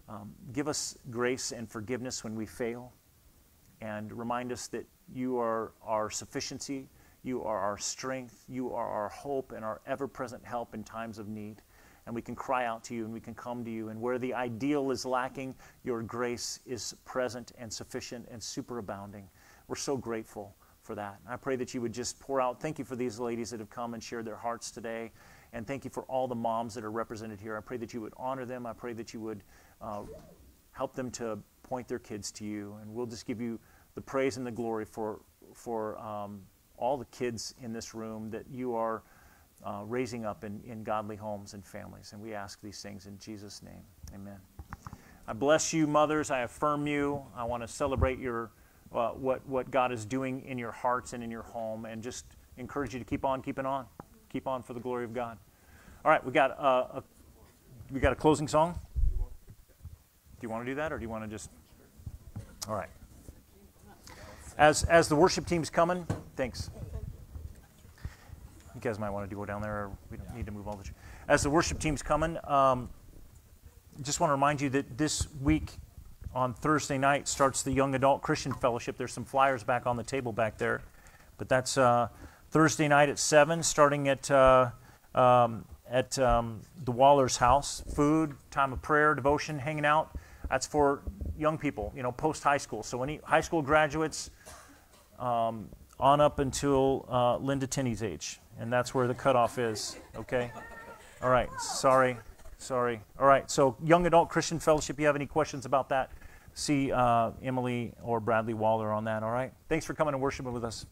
Um, give us grace and forgiveness when we fail, and remind us that you are our sufficiency, you are our strength, you are our hope and our ever present help in times of need and we can cry out to you and we can come to you. And where the ideal is lacking, your grace is present and sufficient and superabounding. We're so grateful for that. I pray that you would just pour out. Thank you for these ladies that have come and shared their hearts today. And thank you for all the moms that are represented here. I pray that you would honor them. I pray that you would uh, help them to point their kids to you. And we'll just give you the praise and the glory for, for um, all the kids in this room that you are uh, raising up in, in godly homes and families. And we ask these things in Jesus' name. Amen. I bless you, mothers. I affirm you. I want to celebrate your, uh, what, what God is doing in your hearts and in your home and just encourage you to keep on keeping on. Keep on for the glory of God. All right, we got, uh, a, we got a closing song. Do you want to do that or do you want to just? All right. As, as the worship team's coming, thanks. You guys might want to go down there, we don't need to move all the. As the worship team's coming, um, just want to remind you that this week on Thursday night starts the Young Adult Christian Fellowship. There's some flyers back on the table back there, but that's uh, Thursday night at seven, starting at uh, um, at um, the Waller's house. Food, time of prayer, devotion, hanging out. That's for young people, you know, post high school. So any high school graduates um, on up until uh, Linda Tinney's age, and that's where the cutoff is. Okay. All right. Sorry. Sorry. All right. So young adult Christian fellowship. You have any questions about that? See uh, Emily or Bradley Waller on that. All right. Thanks for coming and worshiping with us.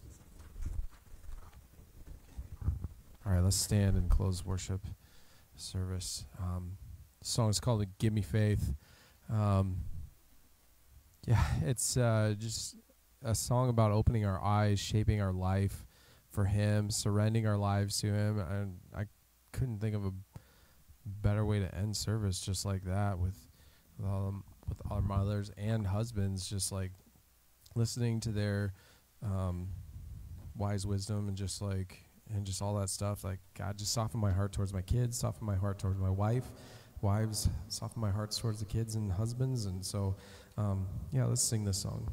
All right, let's stand and close worship service. Um, song is called "Give Me Faith." Um, yeah, it's uh, just a song about opening our eyes, shaping our life for Him, surrendering our lives to Him. And I couldn't think of a better way to end service just like that with with all them, with our mothers and husbands, just like listening to their um, wise wisdom and just like and just all that stuff. Like God, just soften my heart towards my kids, soften my heart towards my wife, wives, soften my hearts towards the kids and husbands. And so, um, yeah, let's sing this song.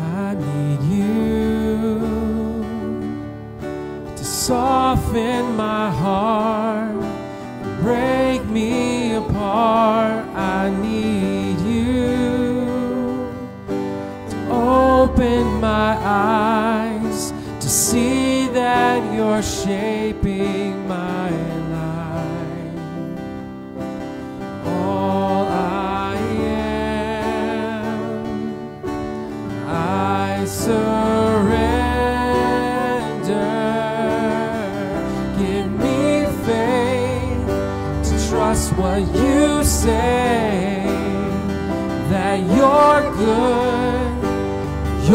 I need you to soften my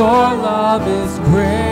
your love is great.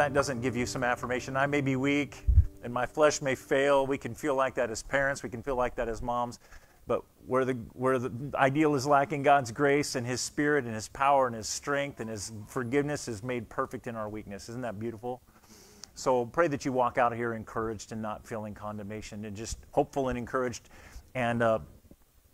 That doesn't give you some affirmation, I may be weak and my flesh may fail. We can feel like that as parents, we can feel like that as moms. But where the, where the ideal is lacking, God's grace and His Spirit and His power and His strength and His forgiveness is made perfect in our weakness. Isn't that beautiful? So pray that you walk out of here encouraged and not feeling condemnation and just hopeful and encouraged and uh,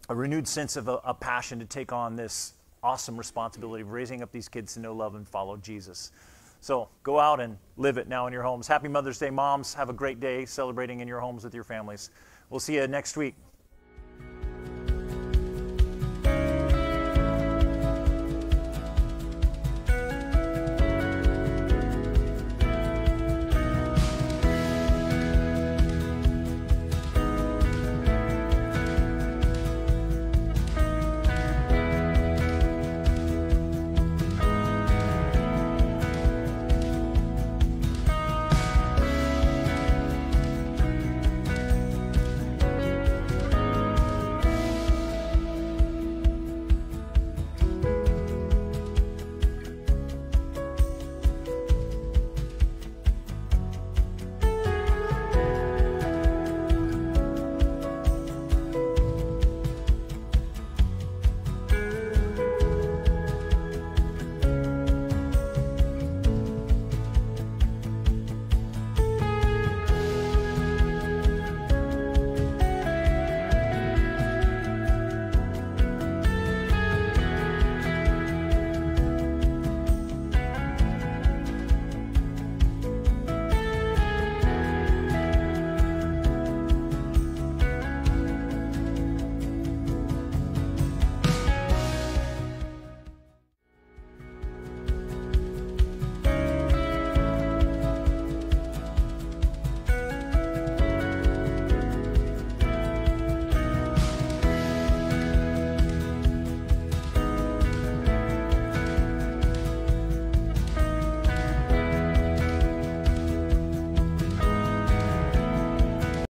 a renewed sense of a, a passion to take on this awesome responsibility of raising up these kids to know, love, and follow Jesus. So go out and live it now in your homes. Happy Mother's Day, moms. Have a great day celebrating in your homes with your families. We'll see you next week.